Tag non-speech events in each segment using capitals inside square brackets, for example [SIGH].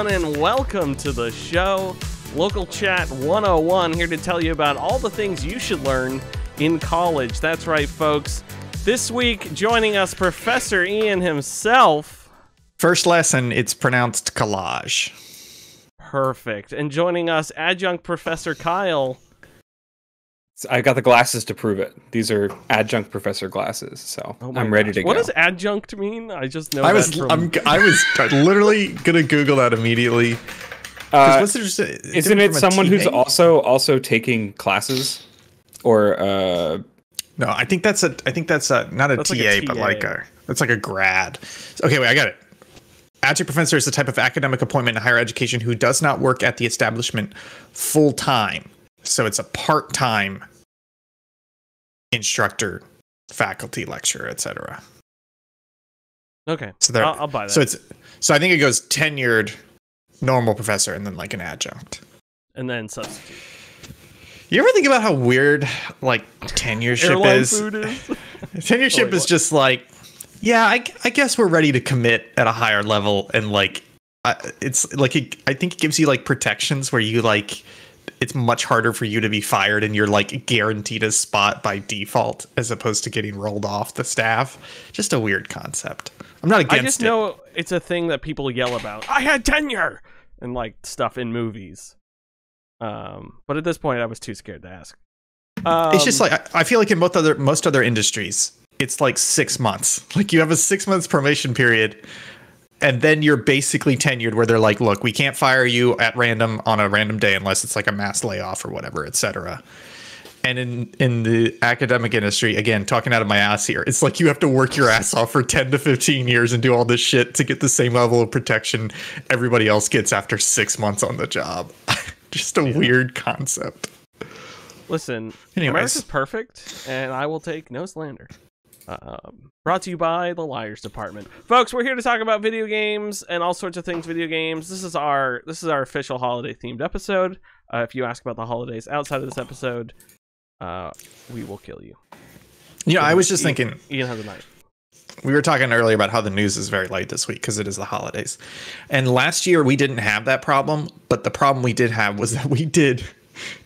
Everyone, and welcome to the show. Local Chat 101 here to tell you about all the things you should learn in college. That's right, folks. This week, joining us, Professor Ian himself. First lesson, it's pronounced collage. Perfect. And joining us, adjunct Professor Kyle. I got the glasses to prove it. These are adjunct professor glasses, so Oh I'm ready gosh. to What go. What does adjunct mean? I just know I was from- I'm, I was [LAUGHS] literally gonna Google that immediately. Uh, what's there just, isn't it someone who's also also taking classes, or uh, No, I think that's a. I think that's a not a That's TA, like a but like a. That's like a grad. Okay, wait, I got it. Adjunct professor is the type of academic appointment in higher education who does not work at the establishment full time. So it's a part time instructor, faculty, lecturer, etc. okay. So there. I'll, I'll buy that. So it's. So I think it goes tenured, normal professor, and then like an adjunct. and then substitute. You ever think about how weird like tenureship is? is. [LAUGHS] Tenureship Wait, is just like, yeah, I, I guess we're ready to commit at a higher level, and like, uh, it's like it, I think it gives you like protections where you like, it's much harder for you to be fired, and you're like guaranteed a spot by default as opposed to getting rolled off the staff. Just a weird concept. I'm not against it. I just it. know it's a thing that people yell about. I had tenure and like stuff in movies. Um, but at this point, I was too scared to ask. Um, it's just like I, feel like in most other most other industries, it's like six months. [LAUGHS] Like you have a six months probation period, and then you're basically tenured. Where they're like, "Look, we can't fire you at random on a random day unless it's like a mass layoff or whatever, etc." And in in the academic industry, again, talking out of my ass here, it's like you have to work your ass off for ten to fifteen years and do all this shit to get the same level of protection everybody else gets after six months on the job. [LAUGHS] Just a weird concept. listen. Anyways. America's perfect, and I will take no slander. Um, brought to you by the Liars Department, folks. We're here to talk about video games and all sorts of things. Video games. This is our this is our official holiday themed episode. Uh, if you ask about the holidays outside of this episode, uh, we will kill you. Yeah, I was just Ian- thinking. Ian has a knife. we were talking earlier about how the news is very light this week because it is the holidays. And last year we didn't have that problem, but the problem we did have was that we did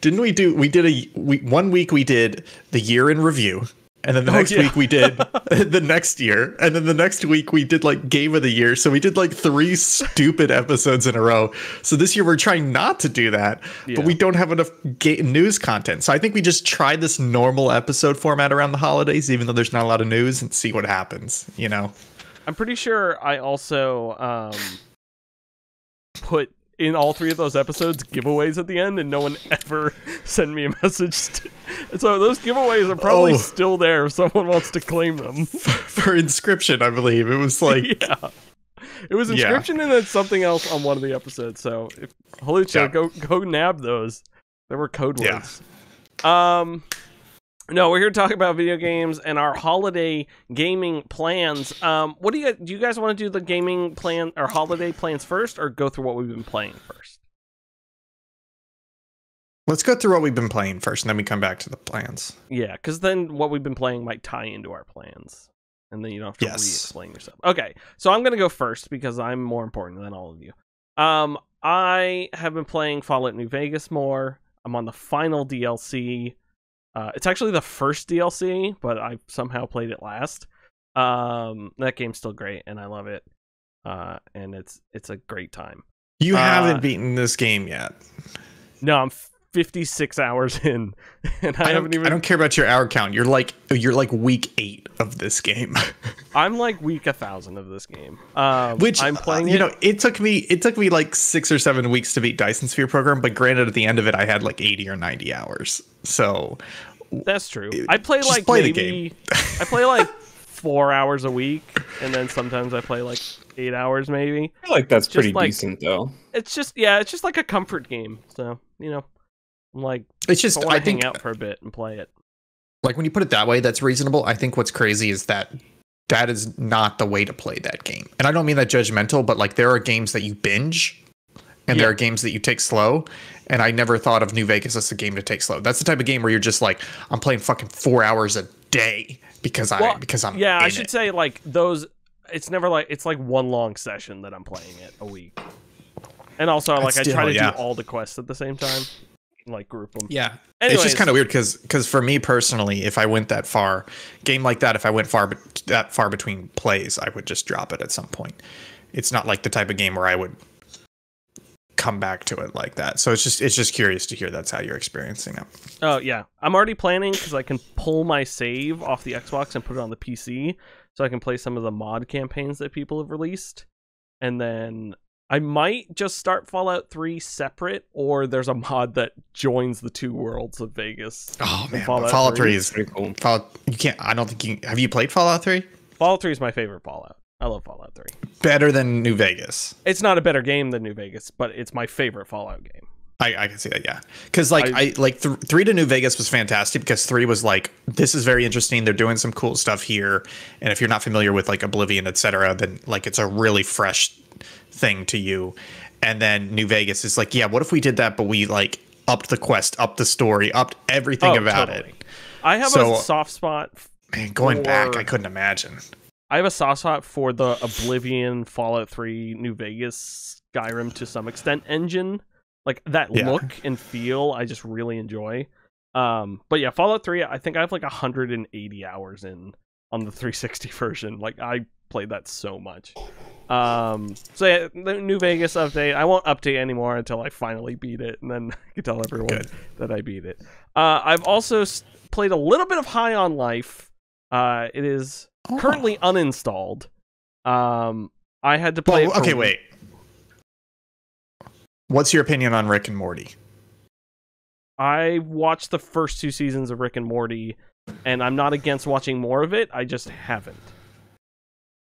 didn't we do we did a we, one week we did the year in review and then the Oh, next yeah. week we did [LAUGHS] the next year. And then the next week we did like game of the year. So we did like three stupid episodes in a row. So this year we're trying not to do that Yeah. but we don't have enough ga- news content. So i think we just try this normal episode format around the holidays even though there's not a lot of news and see what happens you know? I'm pretty sure I also um, put in all three of those episodes giveaways at the end, and no one [LAUGHS] ever sent me a message. To, so those giveaways are probably Oh. still there if someone wants to claim them. [LAUGHS] for Inscryption i believe it was like [LAUGHS] yeah. It was Yeah. Inscryption and then something else on one of the episodes. So, if, Halucha, Yeah. go go nab those. There were code Yeah. words. Um, no, we're here to talk about video games and our holiday gaming plans. Um, what do you do? You guys want to do the gaming plan or holiday plans first, or go through what we've been playing first? let's go through what we've been playing first and then we come back to the plans Yeah, because then what we've been playing might tie into our plans, and then you don't have to Yes. re-explain yourself. Okay, so I'm gonna go first because I'm more important than all of you. Um, I have been playing Fallout New Vegas more. I'm on the final DLC. Uh, it's actually the first DLC, but I somehow played it last. Um, that game's still great, and I love it. Uh, and it's it's a great time. you Uh, haven't beaten this game yet No, I'm 56 hours in, [LAUGHS] and I, I, haven't don't, even. I don't care about your hour count you're like you're like week eight of this game [LAUGHS] I'm like week a thousand of this game. Um, which I'm uh, playing. you it- know it took me it took me like six or seven weeks to beat dyson sphere program but granted at the end of it i had like 80 or 90 hours so That's true. I play Just like play the maybe [LAUGHS] I play like four hours a week, and then sometimes I play like eight hours maybe. I feel like that's Just pretty like- decent though. It's just yeah, it's just like a comfort game. So you know, I'm like it's just i to hang think out for a bit and play it. like when you put it that way that's reasonable i think what's crazy is that that is not the way to play that game and i don't mean that judgmental but like there are games that you binge and there are games that you take slow and i never thought of new vegas as a game to take slow that's the type of game where you're just like i'm playing fucking four hours a day because i Well, because i'm yeah, I should it. say like those it's never like it's like one long session that I'm playing it a week. And also like I try to yeah. do all the quests at the same time, like group them. Yeah. Anyways, it's just kind of weird because because for me personally, if I went that far, game like that, if I went far bet- that far between plays, I would just drop it at some point. It's not like the type of game where I would come back to it like that. So it's just it's just curious to hear that's how you're experiencing it. Oh yeah, I'm already planning because I can pull my save off the Xbox and put it on the PC, so I can play some of the mod campaigns that people have released, and then I might just start Fallout 3 separate, or there's a mod that joins the two worlds of Vegas. Oh man, Fallout Fallout, 3 3 is Pretty cool. Fallout. You can't. I don't think you have you played Fallout 3 Fallout 3 is my favorite Fallout. I love Fallout 3. better than New Vegas. It's not a better game than New Vegas, but it's my favorite Fallout game. I, I can see that, yeah. Because like I- I, like th- three to New Vegas was fantastic because three was like this is very interesting. They're doing some cool stuff here, and if you're not familiar with like Oblivion, etc., then like it's a really fresh thing to you. And then New Vegas is like, yeah, what if we did that, but we like upped the quest, upped the story, upped everything Oh, about totally. it. I have So- a soft spot Man, going back, I couldn't imagine. I have a soft spot for the Oblivion, Fallout 3, New Vegas, Skyrim to some extent engine. Like that Yeah. look and feel, I just really enjoy. Um, but yeah, Fallout 3, I think I have like 180 hours in on the 360 [LAUGHS] version. Like I played that so much. Um, so yeah, the New Vegas update. I won't update anymore until I finally beat it, and then [LAUGHS] I can tell everyone Good. that I beat it. Uh, I've also played a little bit of High on Life. Uh, it is Oh. currently uninstalled. Um, I had to play. Well, okay, wait. What's your opinion on Rick and Morty? I watched the first two seasons of Rick and Morty, and I'm not against watching more of it. I just haven't.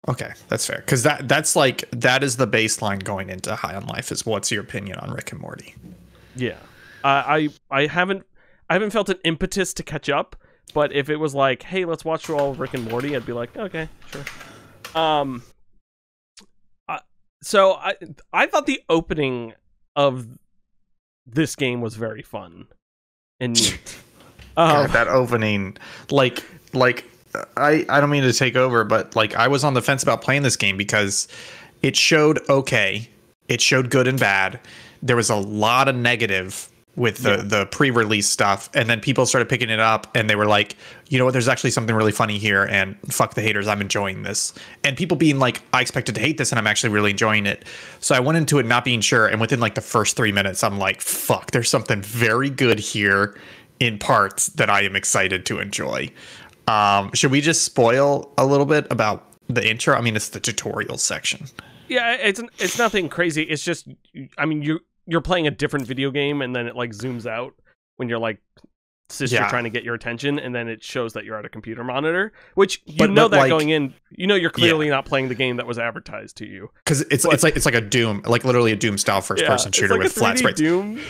Okay, that's fair. Because that that's like that is the baseline going into High on Life. Is what's your opinion on Rick and Morty? Yeah, I I I haven't I haven't felt an impetus to catch up. But if it was like, hey, let's watch all Rick and Morty, I'd be like, okay, sure. Um, I, so I I thought the opening of this game was very fun and neat. [LAUGHS] God, Um, that opening, like, like I I don't mean to take over, but like I was on the fence about playing this game because it showed okay, it showed good and bad. There was a lot of negative with the Yeah. the pre-release stuff, and then people started picking it up, and they were like, you know what? There's actually something really funny here, and fuck the haters, I'm enjoying this. And people being like, I expected to hate this, and I'm actually really enjoying it. So I went into it not being sure, and within like the first three minutes, I'm like, fuck, there's something very good here in parts that I am excited to enjoy. Um, should we just spoil a little bit about the intro? I mean, it's the tutorial section. yeah, it's it's nothing crazy. It's just, I mean, you you're playing a different video game, and then it like zooms out when you're like sister Yeah. trying to get your attention, and then it shows that you're at a computer monitor, which you But- know but, that like- going in, you know you're clearly not playing the game that was advertised to you. Because it's What? it's like it's like a Doom, like literally a Doom style first person it's shooter like with flat 3D sprites. Doom.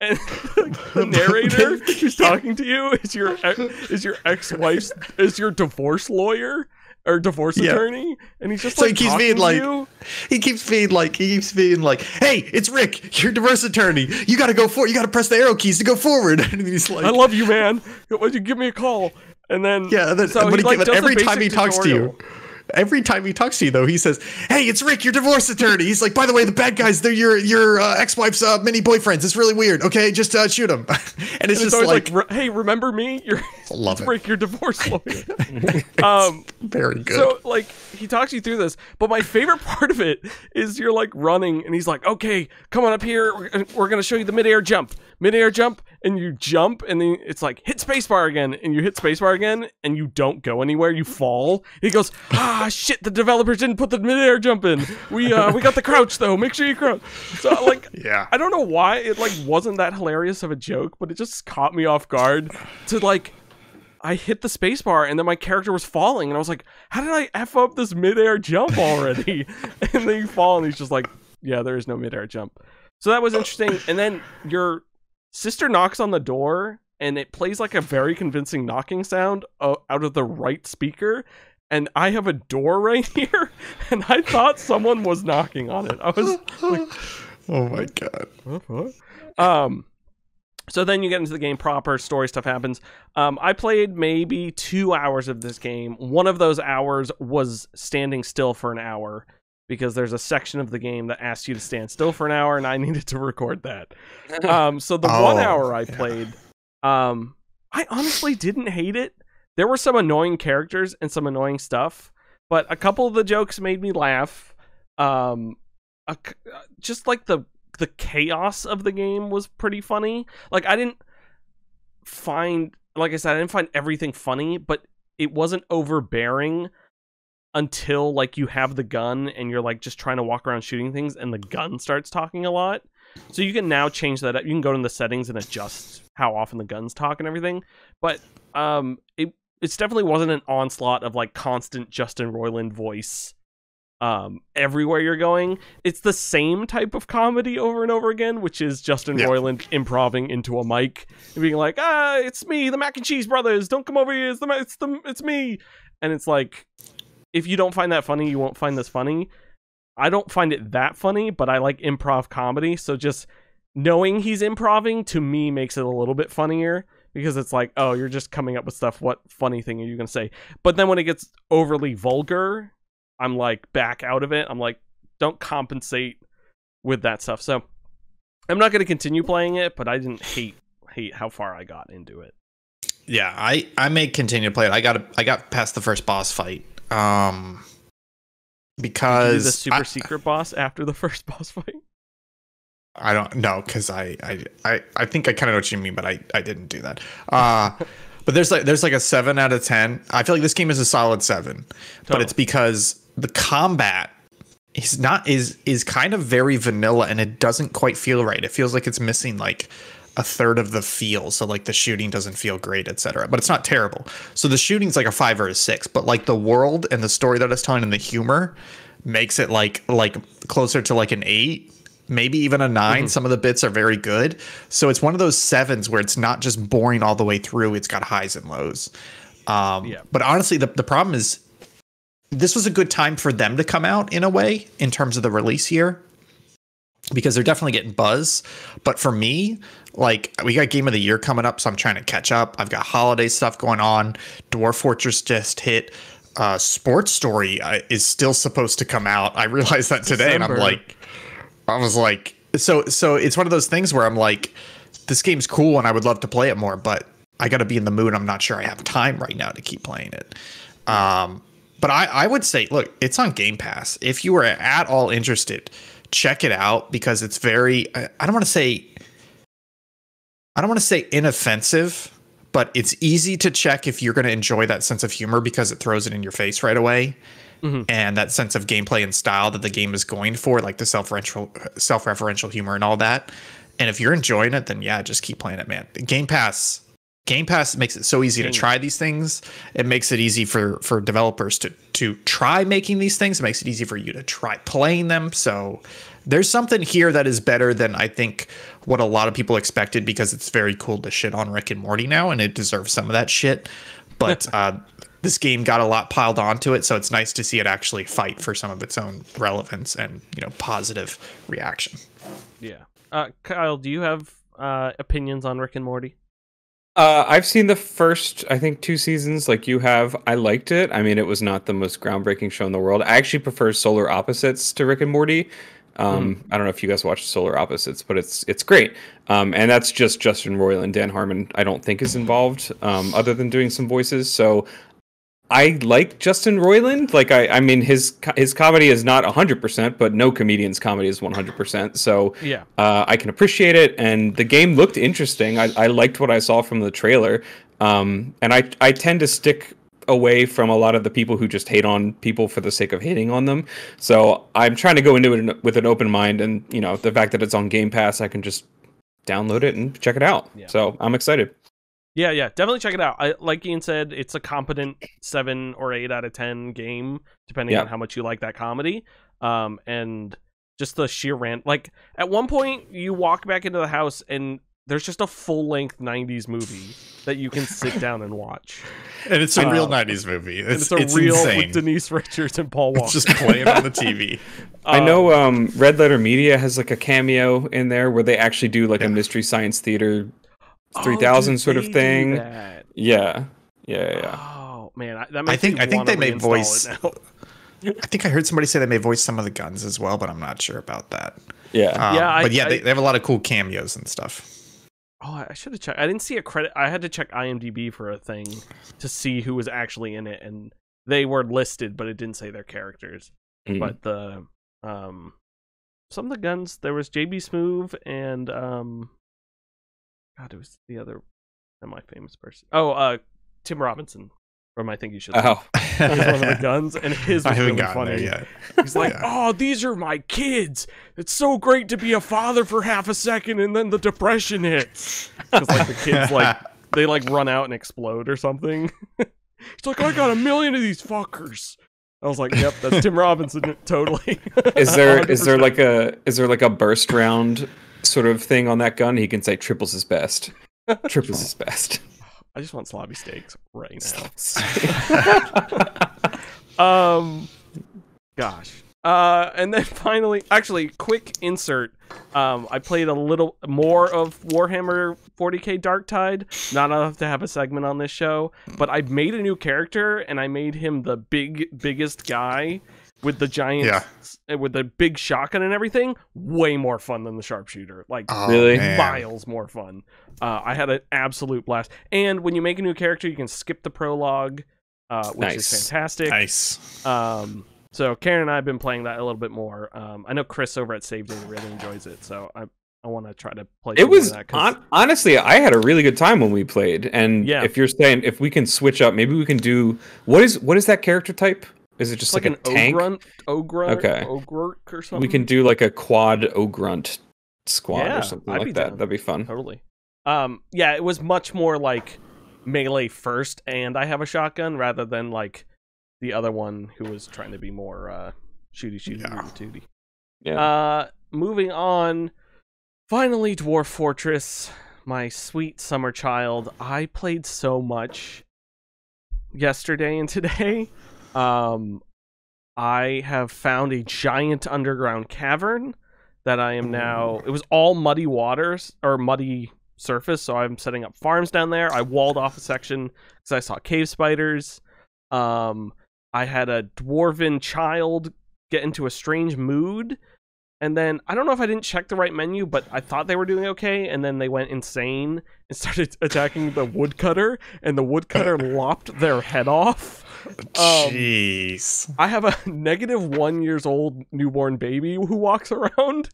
And [LAUGHS] the narrator [LAUGHS] who's talking to you is your ex- is your ex-wife's is your divorce lawyer or divorce Yeah. attorney, and he's just So like he keeps being like- you. He keeps being like he keeps being like, "Hey, it's Rick, your divorce attorney. You got to go for. You got to press the arrow keys to go forward." [LAUGHS] And he's like, I love you, man. Why'd you give me a call? And then Yeah, and then, so he, like, every time he basic talks to you, every time he talks to you, though, he says, "Hey, it's Rick, your divorce attorney." He's like, "By the way, the bad guys, they're your your uh, ex-wife's uh, mini boyfriends. It's really weird. Okay, just uh, shoot them." [LAUGHS] and it's And just always like, like, "Re- hey, remember me? You're love it. Rick, your divorce [LAUGHS] lawyer. [LAUGHS] [LAUGHS] um, Very good. So like he talks you through this, but my favorite part of it is you're like running, and he's like, "Okay, come on up here. We're, gonna- we're gonna show you the midair jump, midair jump." And you jump, and then it's like hit spacebar again, and you hit spacebar again, and you don't go anywhere. You fall. He goes, "Ah, shit! The developers didn't put the midair jump in. We uh, we got the crouch though. Make sure you crouch." So like, yeah. I don't know why it like wasn't that hilarious of a joke, but it just caught me off guard to like I hit the spacebar and then my character was falling and I was like, how did I F up this midair jump already? [LAUGHS] [LAUGHS] and then you fall and he's just like, yeah, there is no midair jump. So that was interesting. And then your sister knocks on the door and it plays like a very convincing knocking sound uh, out of the right speaker. And I have a door [LAUGHS] right here, and I thought someone was knocking on it. I was like, oh my god. Um, So then you get into the game proper, story stuff happens. Um, I played maybe two hours of this game. One of those hours was standing still for an hour because there's a section of the game that asks you to stand still for an hour, and I [LAUGHS] needed to record that. Um, so the [LAUGHS] one Oh, hour I yeah. played, um, I honestly didn't hate it. There were some annoying characters and some annoying stuff, but a couple of the jokes made me laugh. Um, a uh, just like the the chaos of the game was pretty funny. Like I didn't find, like I said, I didn't find everything funny, but it wasn't overbearing until like you have the gun and you're like just trying to walk around shooting things and the gun starts talking a lot. So you can now change that up. You can go in the settings and adjust how often the guns talk and everything. But um it it's definitely wasn't an onslaught of like constant Justin Roiland voice um everywhere you're going. It's the same type of comedy over and over again, which is Justin Yeah. Roiland improving into a mic and being like, "Ah, it's me, the Mac and Cheese Brothers. Don't come over here. It's the it's the it's me." And it's like if you don't find that funny, you won't find this funny. I don't find it that funny, but I like improv comedy, so just knowing he's improving to me makes it a little bit funnier because it's like, oh, you're just coming up with stuff. What funny thing are you going to say? But then when it gets overly vulgar, I'm like back out of it. I'm like, don't compensate with that stuff. So I'm not going to continue playing it, but I didn't hate hate how far I got into it. Yeah, I I may continue to play it. I got I got past the first boss fight. Um Did you do because the super I, secret boss after the [LAUGHS] first boss fight. I don't know cuz I, I I I think I kind of know what you mean, but I I didn't do that. Uh [LAUGHS] but there's like there's like a 7 out of 10. I feel like this game is a solid 7. But it's because the combat is not is is kind of very vanilla and it doesn't quite feel right. It feels like it's missing like a third of the feel. So like the shooting doesn't feel great, etc. But it's not terrible. So the shooting's like a five or a six, but like the world and the story that it's telling and the humor makes it like like closer to like an eight. Maybe even a 9 Some of the bits are very good. So it's one of those sevens where it's not just boring all the way through. It's got highs and lows. Um, Yeah. But honestly, the, the problem is this was a good time for them to come out in a way in terms of the release year because they're definitely getting buzz. But for me, like we got game of the year coming up, so I'm trying to catch up. I've got holiday stuff going on. Dwarf Fortress just hit. Uh, Sports Story uh, is still supposed to come out. I realized that today, and I'm like, I was like, so so it's one of those things where I'm like, this game's cool and I would love to play it more, but I got to be in the mood. I'm not sure I have time right now to keep playing it. Um, but I, I would say, look, it's on Game Pass. If you are at all interested, check it out because it's very, I I don't want to say, I don't want to say inoffensive, but it's easy to check if you're going to enjoy that sense of humor because it throws it in your face right away. Mhm. And that sense of gameplay and style that the game is going for, like the self-referential, self-referential humor and all that. And if you're enjoying it, then yeah, just keep playing it, man. Game Pass, Game Pass makes it so easy to try these things. It makes it easy for for developers to to try making these things. It makes it easy for you to try playing them. So there's something here that is better than I think what a lot of people expected because it's very cool to shit on Rick and Morty now, and it deserves some of that shit. But [LAUGHS] uh, this game got a lot piled onto it, so it's nice to see it actually fight for some of its own relevance and you know positive reaction. Yeah. Uh, Kyle, do you have uh, opinions on Rick and Morty? Uh, I've seen the first, I think, two seasons. Like you have, I liked it. I mean, it was not the most groundbreaking show in the world. I actually prefer Solar Opposites to Rick and Morty. Um, I don't know if you guys watch Solar Opposites, but it's it's great. Um, and that's just Justin Roiland. And Dan Harmon, I don't think is involved, um, other than doing some voices. So I like Justin Roiland. Like I, I mean, his his comedy is not hundred percent, but no comedian's comedy is one hundred percent. So Yeah. uh, I can appreciate it, and the game looked interesting. I, I liked what I saw from the trailer, um, and I I tend to stick away from a lot of the people who just hate on people for the sake of hating on them. So I'm trying to go into it with an open mind, and you know the fact that it's on Game Pass, I can just download it and check it out. Yeah. So I'm excited. Yeah, yeah, definitely check it out. I, like Ian said, it's a competent seven or eight out of ten game, depending Yeah. on how much you like that comedy. Um, and just the sheer rant. Like at one point, you walk back into the house and there's just a full length '90s movie that you can sit [LAUGHS] down and watch. And it's a real Uh, '90s movie. It's, it's a it's real insane. with Denise Richards and Paul Walker. It's just playing on the [LAUGHS] TV. I know um, Red Letter Media has like a cameo in there where they actually do like Yeah. a mystery science theater three thousand sort of thing. Yeah, yeah, yeah. Oh man, I, that I think- me I think they may voice- [LAUGHS] I think I heard somebody say they may voice some of the guns as well, but I'm not sure about that. yeah. Um, Yeah, I- but yeah, I- they, they have a lot of cool cameos and stuff. Oh, I should have checked. I didn't see a credit. I had to check IMDb for a thing to see who was actually in it, and they were listed, but it didn't say their characters. Mm. But the um, some of the guns there was JB Smoove and um, God, it was the other semi-famous person. Oh, uh, Tim Robinson from I Think You Should. Oh, He was one of the [LAUGHS] guns, and his was really funny. there yet. He's like. "Oh, these are my kids. It's so great to be a father for half a second, and then the depression hits." Because like the kids like [LAUGHS] they like run out and explode or something. [LAUGHS] He's like, "I got a million of these fuckers." I was like, "Yep, that's Tim Robinson, totally." is there is there 100%. like a is there like a burst round sort of thing on that gun? He can say triples is best. [LAUGHS] Triples is best. I just want sloppy steaks right now. [LAUGHS] um gosh uh and then [LAUGHS] finally actually quick insert um i played a little more of warhammer 40k dark tide not enough to have a segment on this show but i made a new character and i made him the big biggest guy with the giant Yeah. with the big shotgun and everything way more fun than the sharpshooter like Oh, Really? man. miles more fun. Uh, I had an absolute blast. And when you make a new character, you can skip the prologue, uh, which Nice. is fantastic. Nice. Um, so Karen and I have been playing that a little bit more. Um, I know Chris over at Save Data really enjoys it, so I I want to try to play. It was of that 'cause- honestly, I had a really good time when we played. And Yeah. if you're saying if we can switch up, maybe we can do what is what is that character type? Is it just it's like, like, a an tank? ogrunt, ogrunt, Okay. ogrurt or something. We can do like a quad ogrunt squad Yeah, or something I'd be like that. down. That'd be fun. totally. Um, yeah, it was much more like melee first, and I have a shotgun rather than like the other one who was trying to be more uh, shooty shooty Yeah. tooty tooty. Yeah. Uh, moving on. Finally, Dwarf Fortress, my sweet summer child. I played so much yesterday and [LAUGHS] today. Um, I have found a giant underground cavern that I am now. It was all muddy waters or muddy surface, so I'm setting up farms down there. I walled off a section because I saw cave spiders. Um, I had a dwarven child get into a strange mood and then I don't know if I didn't check the right menu, but I thought they were doing okay, and then they went insane and [LAUGHS] started attacking the woodcutter, and the woodcutter [LAUGHS] lopped their head off. Um, Jeez. I have a [LAUGHS] negative one years old newborn baby who walks around,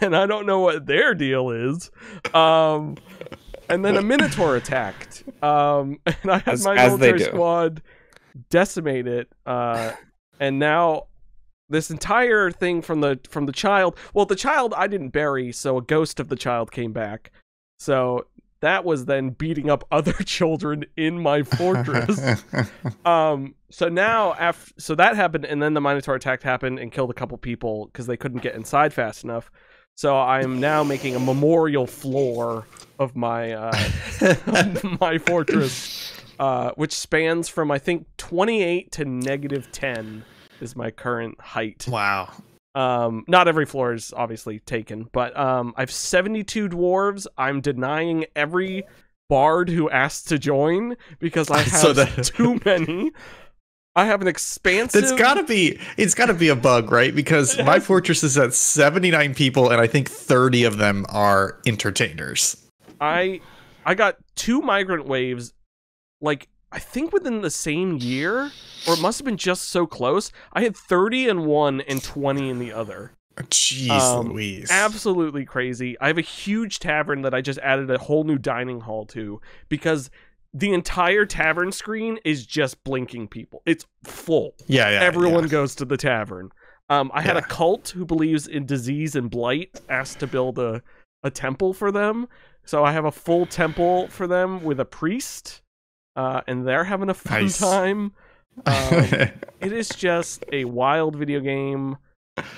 and I don't know what their deal is. Um, and then a minotaur attacked, um, and I had As- my military squad decimate it, uh, and now this entire thing from the from the child. Well, the child I didn't bury, so a ghost of the child came back. So that was then beating up other [LAUGHS] children in my fortress. [LAUGHS] Um. So now, after so that happened, and then the Minotaur attack happened and killed a couple people because they couldn't get inside fast enough. So I'm now making a memorial floor of my uh, [LAUGHS] my fortress, uh, which spans from I think 28 to negative 10 is my current height. wow. Um, not every floor is obviously taken, but um, I've 72 dwarves. I'm denying every bard who asks to join because I [LAUGHS] have So the- too many. I have an expansive. It's gotta be it's gotta be a bug, right? Because [LAUGHS] my fortress is at 79 people and I think 30 of them are entertainers. I I got two migrant waves, like I think within the same year, or it must have been just so close. I had 30 in one and 20 in the other. Jeez Um, Louise. absolutely crazy. I have a huge tavern that I just added a whole new dining hall to because the entire tavern screen is just blinking people. It's full. yeah, yeah. Everyone yeah. goes to the tavern. Um, I had a cult who believes in disease and blight asked to build a, a temple for them. So I have a full temple for them with a priest, uh, and they're having a fun Nice. time. [LAUGHS] Um, it is just a wild video game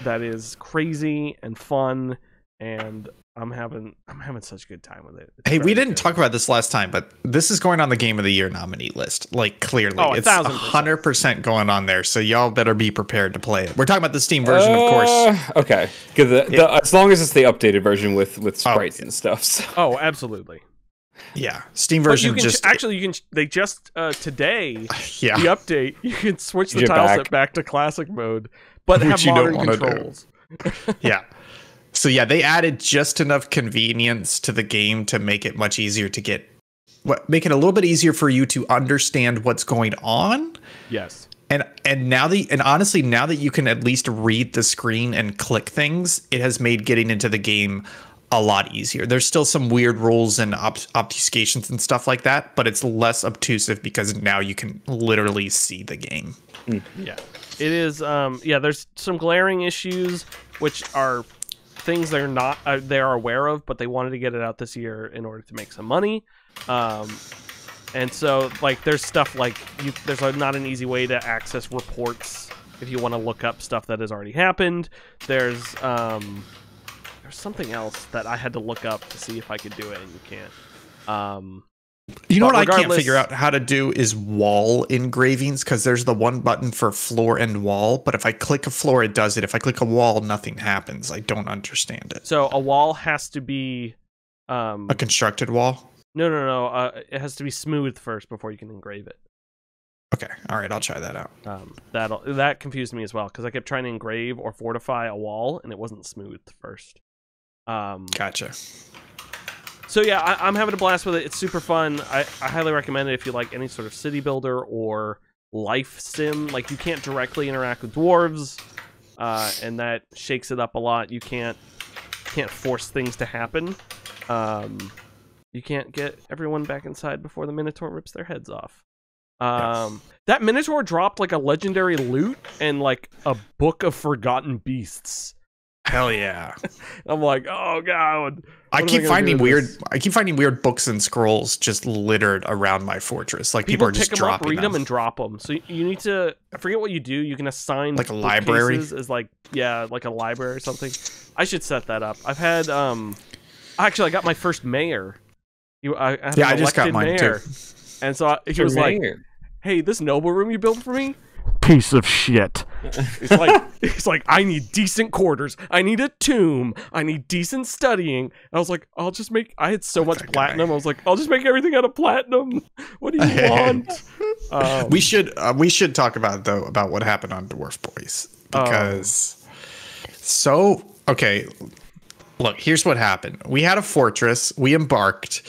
that is crazy and fun and I'm having I'm having such a good time with it. It's Hey, we didn't good. talk about this last time, but this is going on the Game of the Year nominee list. Like clearly, Oh, a it's hundred percent going on there. So y'all better be prepared to play it. We're talking about the Steam version, of course. Okay, Okay. 'Cause the, the, as long as it's the updated version with with Oh, sprites and stuff. So. Oh, absolutely. Yeah, Steam But you version can just actually you can they just uh, today [LAUGHS] yeah. the update [LAUGHS] you can switch the Get tile back. set back to classic mode, but Which have you don't modern controls. [LAUGHS] yeah. So yeah, they added just enough convenience to the game to make it much easier to get what make it a little bit easier for you to understand what's going on. Yes. And and now that and honestly, now that you can at least read the screen and click things, it has made getting into the game a lot easier. There's still some weird rules and ob- obfuscations and stuff like that, but it's less obtrusive because now you can literally see the game. Yeah. It is um yeah, there's some glaring issues which are things they're not uh, they are aware of, but they wanted to get it out this year in order to make some money. Um and so like there's stuff like you there's a, not an easy way to access reports if you want to look up stuff that has already happened. There's um there's something else that I had to look up to see if I could do it and you can't. Um You know what I can't figure out how to do is wall engravings because there's the one button for floor and wall, but if I click a floor, it does it. If I click a wall, nothing happens. I don't understand it. so a wall has to be um A constructed wall? No, no, no. Uh, it has to be smooth first before you can engrave it. Okay. All right. I'll try that out. Um, that that confused me as well because I kept trying to engrave or fortify a wall and it wasn't smooth first. Um, Gotcha. so yeah, I, I'm having a blast with it. It's super fun. I, I highly recommend it if you like any sort of city builder or life sim. Like you can't directly interact with dwarves, uh, and that shakes it up a lot. You can't can't force things to happen. Um, you can't get everyone back inside before the Minotaur rips their heads off. Um, that Minotaur dropped like a legendary loot and like a book of forgotten beasts. Hell yeah. [LAUGHS] I'm like, oh god. I What I keep gonna finding weird. this? I keep finding weird books and scrolls just littered around my fortress. Like People, people, are pick just them up, dropping read them, them. and drop them. So y- you need to. I forget what you do. You can assign Like a library? bookcases as like yeah, like a library or something. I should set that up. I've had um, actually I got my first mayor. You, I, I have Yeah, I just got elected mine, too. mayor. And so I, he was like, "Hey, this noble room you built for me, piece of shit." It's like he's like, "I need decent quarters. I need a tomb. I need decent studying." I was like, "I'll just make." I had so much platinum. I was like, "I'll just make everything out of platinum." [LAUGHS] What do you [LAUGHS] want? um, [LAUGHS] we should uh, we should talk about though about what happened on Dwarf Boys because so okay. Look, here's what happened. We had a fortress. We embarked.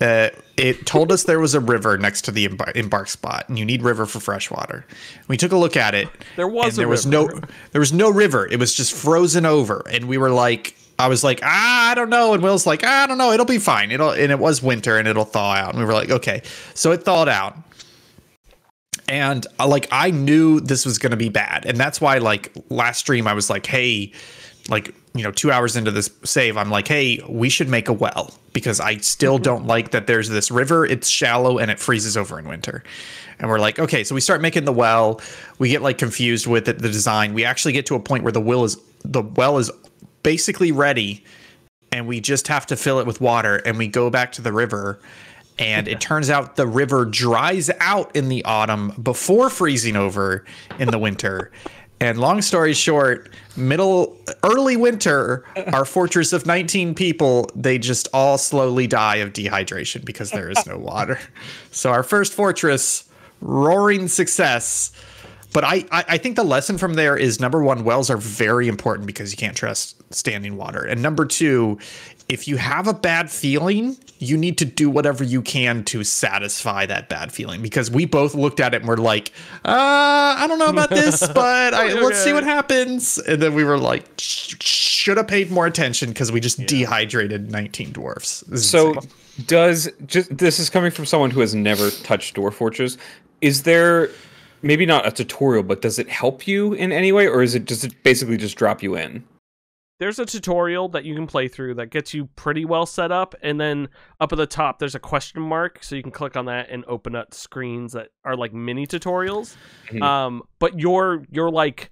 Uh, it told us there was a river next to the embar- embark spot, and you need river for fresh water. We took a look at it. There was there was no there was no river. It was just frozen over, and we were like, I was like, ah, I don't know, and Will's like, ah, I don't know, it'll be fine. It'll and it was winter, and it'll thaw out, and we were like, okay, so it thawed out, and uh, like I knew this was gonna be bad, and that's why like last stream I was like, hey, like you know, two hours into this save, I'm like, hey, we should make a well because I still mm-hmm. don't like that there's this river. It's shallow and it freezes over in winter. And we're like, okay, so we start making the well. We get like confused with it, the design. We actually get to a point where the will is the well is basically ready, and we just have to fill it with water. And we go back to the river, and it turns out the river dries out in the autumn before freezing over in the winter. And long story short, middle early winter, our fortress of 19 people, they just all slowly die of dehydration because there is no water. [LAUGHS] So our first fortress, roaring success. But I, I, I think the lesson from there is number one, wells are very important because you can't trust standing water. And number two, if you have a bad feeling, you need to do whatever you can to satisfy that bad feeling. Because we both looked at it and we're like, uh, I don't know about this, [LAUGHS] but I, let's see what happens. And then we were like, should have paid more attention because we just dehydrated 19 dwarfs. So insane. does just this is coming from someone who has never touched Dwarf Fortress. Is there maybe not a tutorial, but does it help you in any way, or is it does it basically just drop you in? there's a tutorial that you can play through that gets you pretty well set up and then up at the top there's a question mark so you can click on that and open up screens that are like mini tutorials Mhm. um but your your like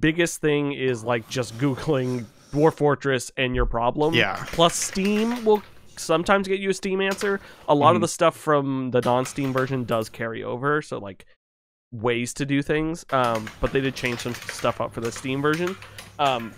biggest thing is like just googling Dwarf Fortress and your problem. Yeah. Plus Steam will sometimes get you a Steam answer. A lot of Mhm. the stuff from the non-Steam version does carry over, so like ways to do things. Um, but they did change some stuff up for the Steam version. Um,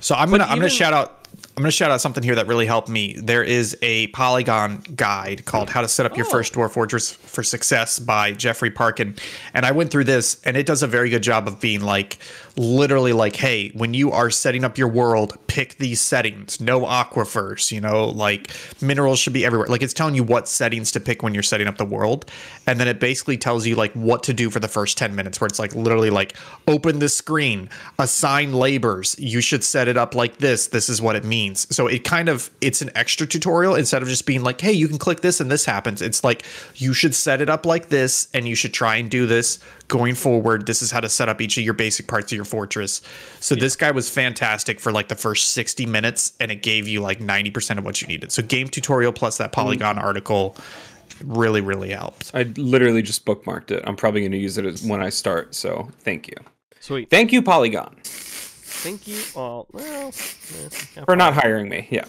So I'm gonna I'm gonna shout out I'm gonna shout out something here that really helped me. There is a Polygon guide called "How to Set Up Your Oh. First Dwarf Fortress for Success" by Jeffrey Parkin, and I went through this, and it does a very good job of being like, literally like, hey, when you are setting up your world, pick these settings. No aquifers, you know, like minerals should be everywhere. Like it's telling you what settings to pick when you're setting up the world, and then it basically tells you like what to do for the first ten minutes, where it's like literally like open this screen, assign labors. You should set it up like this. This is what it means. So it kind of it's an extra tutorial instead of just being like, hey, you can click this and this happens. It's like you should set it up like this, and you should try and do this going forward. This is how to set up each of your basic parts of your fortress. So this guy was fantastic for like the first 60 minutes, and it gave you like 90% of what you needed. So game tutorial plus that Polygon article really, really helped. I literally just bookmarked it. I'm probably going to use it as when I start. So thank you. sweet. Thank you, Polygon, Thank you. Well, well yeah, for not hiring me. Yeah.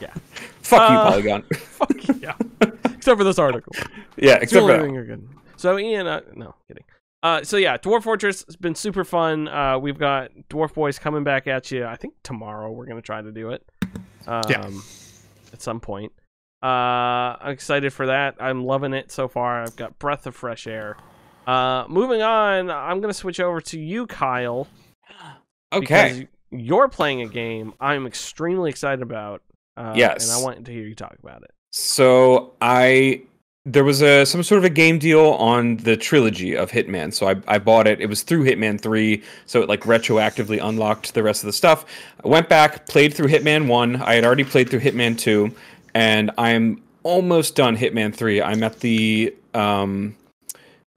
Yeah. [LAUGHS] Fuck you, Uh, Polygon. [LAUGHS] Fuck yeah. [LAUGHS] Except for this article. yeah, except the for that. you're good. So Ian, uh, no kidding. Uh, so yeah, Dwarf Fortress has been super fun. Uh, we've got Dwarf Boys coming back at you. I think tomorrow we're gonna try to do it. Um, Yeah. At some point. Uh, I'm excited for that. I'm loving it so far. I've got breath of fresh air. Uh, moving on, I'm gonna switch over to you, Kyle. Okay. because you're playing a game I'm extremely excited about. Uh, Yes. and I want to hear you talk about it. So I there was a some sort of a game deal on the trilogy of Hitman. So I, I bought it. It was through Hitman 3, so it like retroactively unlocked the rest of the stuff. I went back, played through Hitman 1. I had already played through Hitman 2, and I'm almost done Hitman 3. I'm at the um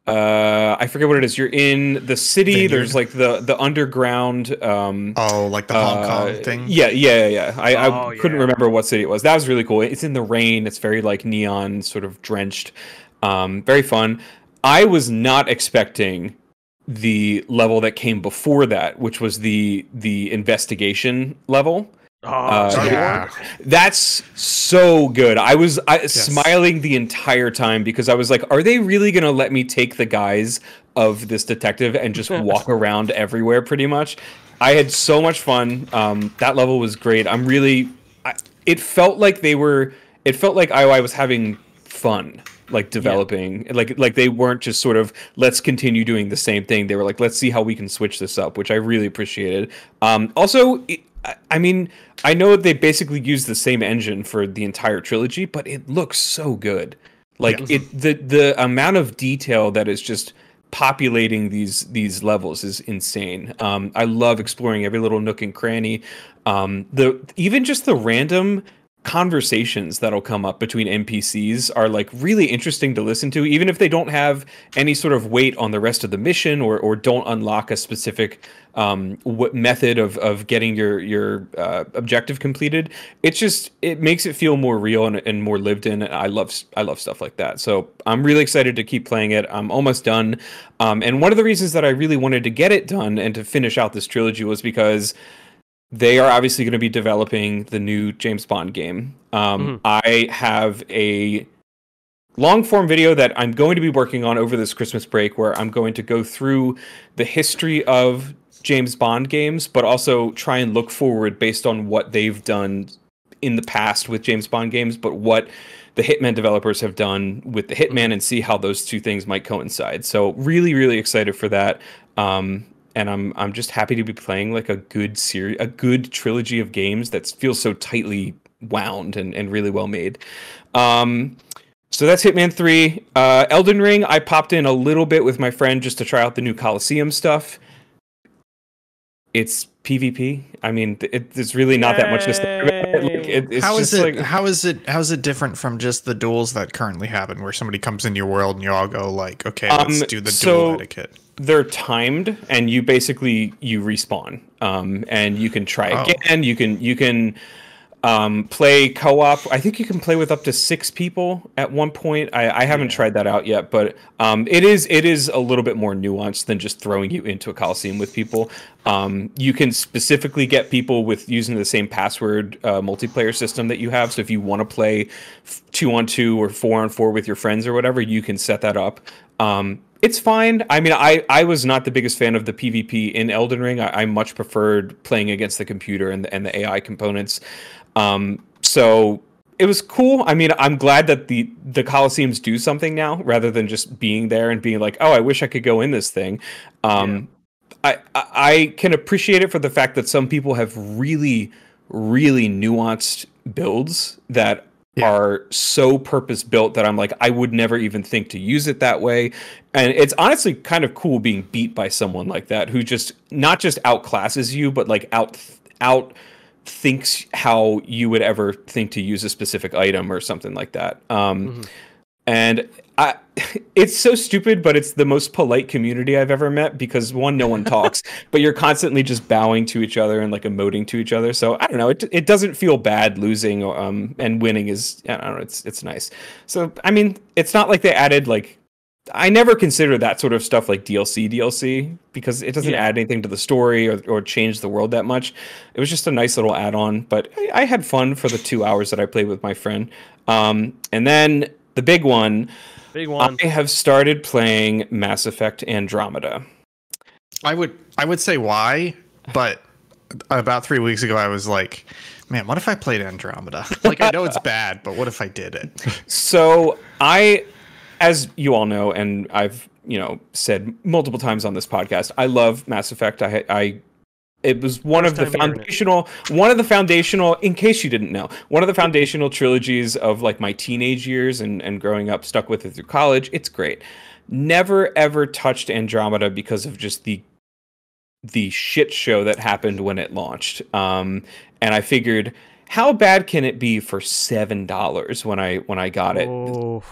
uh I forget what it is. You're in the city. Vineyard. There's like the the underground um Oh, like the Hong uh, Kong thing? Yeah, yeah, yeah, yeah. I, Oh, I couldn't yeah. remember what city it was. That was really cool. It's in the rain. It's very like neon, sort of drenched. Um, very fun. I was not expecting the level that came before that, which was the the investigation level. Oh, Uh, yeah. That's so good. I was I, smiling the entire time because I was like, are they really going to let me take the guise of this detective and just [LAUGHS] walk around everywhere pretty much? I had so much fun. Um, that level was great. I'm really I, it felt like they were it felt like IOI was having fun like developing like like they weren't just sort of let's continue doing the same thing they were like let's see how we can switch this up which i really appreciated um also it, I- mean i know they basically use the same engine for the entire trilogy but it looks so good. Like Yes. it the the amount of detail that is just populating these these levels is insane. Um i love exploring every little nook and cranny. Um the even just the random conversations that'll come up between NPCs are like really interesting to listen to, even if they don't have any sort of weight on the rest of the mission or, or don't unlock a specific um, what method of, of getting your your uh, objective completed. It's just it makes it feel more real and, and more lived in. And I love I love stuff like that. So I'm really excited to keep playing it. I'm almost done. Um, and one of the reasons that I really wanted to get it done and to finish out this trilogy was because they are obviously going to be developing the new James Bond game. Um, I have a long form video that I'm going to be working on over this Christmas break where I'm going to go through the history of James Bond games, but also try and look forward based on what they've done in the past with James Bond games, but what the Hitman developers have done with the Hitman and see how those two things might coincide. So really, really excited for that. Um, and I'm I'm just happy to be playing like a good series, a good trilogy of games that feels so tightly wound and, and really well made. Um, so that's Hitman 3. Uh, Elden Ring, I popped in a little bit with my friend just to try out the new Coliseum stuff. It's PvP. I mean, it, there's really not that much to say about it. Like, it it's How just it? like how is it? How is it different from just the duels that currently happen, where somebody comes into your world and you all go like, "Okay, let's Um, do the so- duel etiquette." they're timed and you basically you respawn um and you can try Oh. again you can you can Um, play co-op. I think you can play with up to six people at one point. I, I haven't Yeah. tried that out yet, but um, it is it is a little bit more nuanced than just throwing you into a coliseum with people. Um, you can specifically get people with using the same password uh, multiplayer system that you have. So if you want to play two on two or four on four with your friends or whatever, you can set that up. Um, it's fine. I mean, I, I was not the biggest fan of the PvP in Elden Ring. I, I much preferred playing against the computer and the, and the AI components. Um, so it was cool. I mean, I'm glad that the the Colosseums do something now rather than just being there and being like, oh, I wish I could go in this thing. Um, I, I I can appreciate it for the fact that some people have really, really nuanced builds that Yeah. are so purpose built that I'm like, I would never even think to use it that way. And it's honestly kind of cool being beat by someone like that who just not just outclasses you, but like out out thinks how you would ever think to use a specific item or something like that. Um, Mhm. And I, [LAUGHS] it's so stupid, but it's the most polite community I've ever met because one, no one talks, [LAUGHS] but you're constantly just bowing to each other and like emoting to each other. So I don't know, it, it doesn't feel bad losing um, and winning is I don't know, it's it's nice. So I mean, it's not like they added like I never consider that sort of stuff like DLC DLC because it doesn't Yeah. add anything to the story or, or change the world that much. It was just a nice little add-on, but I, I had fun for the two hours that I played with my friend. Um, and then the big one, Big one. I have started playing Mass Effect Andromeda. I would I would say why, but about three weeks ago I was like, man, what if I played Andromeda? [LAUGHS] Like I know it's bad, but what if I did it? [LAUGHS] So I, as you all know, and I've you know said multiple times on this podcast, I love Mass Effect. I, I it was one First of the time hearing it. foundational, one of the foundational. In case you didn't know, one of the foundational trilogies of like my teenage years and and growing up, stuck with it through college. It's great. Never ever touched Andromeda because of just the the shit show that happened when it launched. Um, and I figured, how bad can it be for seven dollars when I when I got it Oh,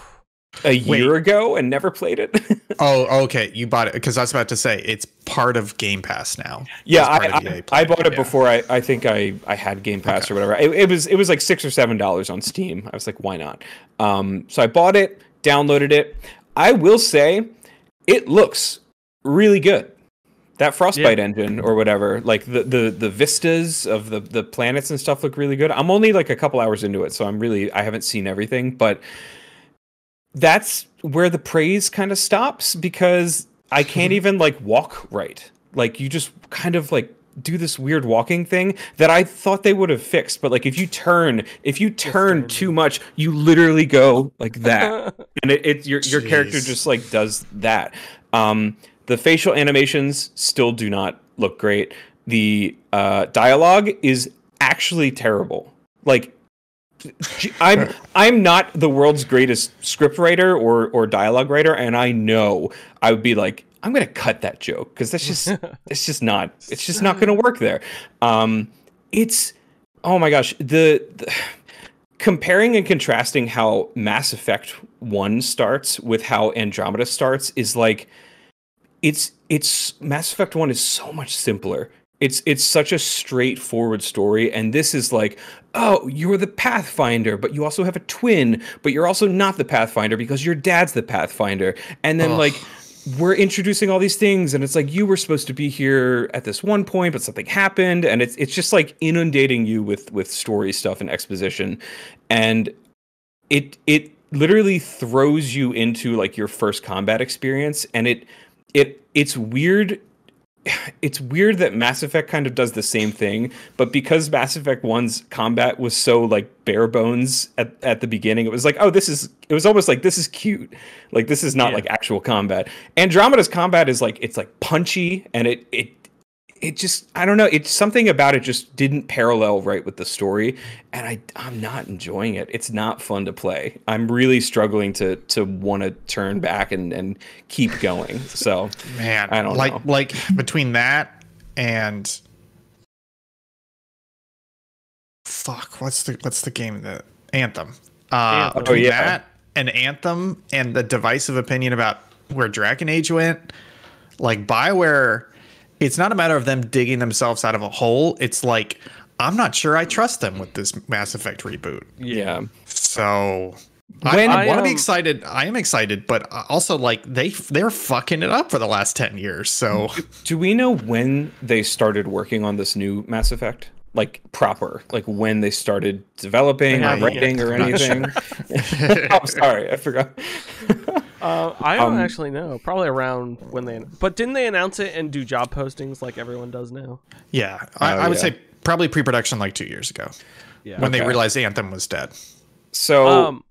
a year Wait. ago and never played it? [LAUGHS] oh, okay, you bought it because I was about to say it's part of Game Pass now. yeah, I, I, I bought it Yeah. before. I, I think I, I had Game Pass Okay. or whatever. It, it was it was like six or seven dollars on Steam. I was like, why not? Um, so I bought it, downloaded it. I will say, it looks really good. That Frostbite engine or whatever, like the, the the vistas of the the planets and stuff look really good. I'm only like a couple hours into it, so I'm really I haven't seen everything, but that's where the praise kind of stops because I can't [LAUGHS] even like walk right. Like you just kind of like do this weird walking thing that I thought they would have fixed, but like if you turn, if you turn too much, you literally go like that [LAUGHS] and it, it your your character just like does that. Um, the facial animations still do not look great. The uh, dialogue is actually terrible. Like I'm I'm not the world's greatest script writer or or dialogue writer, and I know I would be like I'm gonna cut that joke because that's just [LAUGHS] it's just not it's just not gonna work there. Um, it's oh my gosh the, the comparing and contrasting how Mass Effect 1 starts with how Andromeda starts is like it's it's Mass Effect 1 is so much simpler. It's it's such a straightforward story and this is like oh you're the pathfinder but you also have a twin but you're also not the pathfinder because your dad's the pathfinder and then Ugh. like we're introducing all these things and it's like you were supposed to be here at this one point but something happened and it's it's just like inundating you with with story stuff and exposition and it it literally throws you into like your first combat experience and it it it's weird it's weird that Mass Effect kind of does the same thing, but because Mass Effect 1's combat was so like bare bones at, at the beginning, it was like, oh, this is it was almost like this is cute. Like this is not Yeah. like actual combat. Andromeda's combat is like it's like punchy and it it it just I don't know, it's something about it just didn't parallel right with the story and I I'm not enjoying it. It's not fun to play. I'm really struggling to to want to turn back and and keep going. So, Man, I don't like know. like between that and fuck, what's the what's the game the Anthem? Uh, Oh, yeah. that and Anthem and the divisive opinion about where Dragon Age went, like Bioware, it's not a matter of them digging themselves out of a hole. It's like I'm not sure I trust them with this Mass Effect reboot. Yeah. So When- I, I want to I, be um, excited. I am excited, but also like they they're fucking it up for the last ten years. So Do we know when they started working on this new Mass Effect? Like proper, like when they started developing They or writing yet. or I'm [LAUGHS] not anything? I'm [LAUGHS] sorry, I forgot. [LAUGHS] Uh, I don't Um, actually know. Probably around when they. But didn't they announce it and do job postings like everyone does now? yeah, I, Oh, I would yeah. say probably pre-production like two years ago Yeah. when they realized Anthem was dead. So um,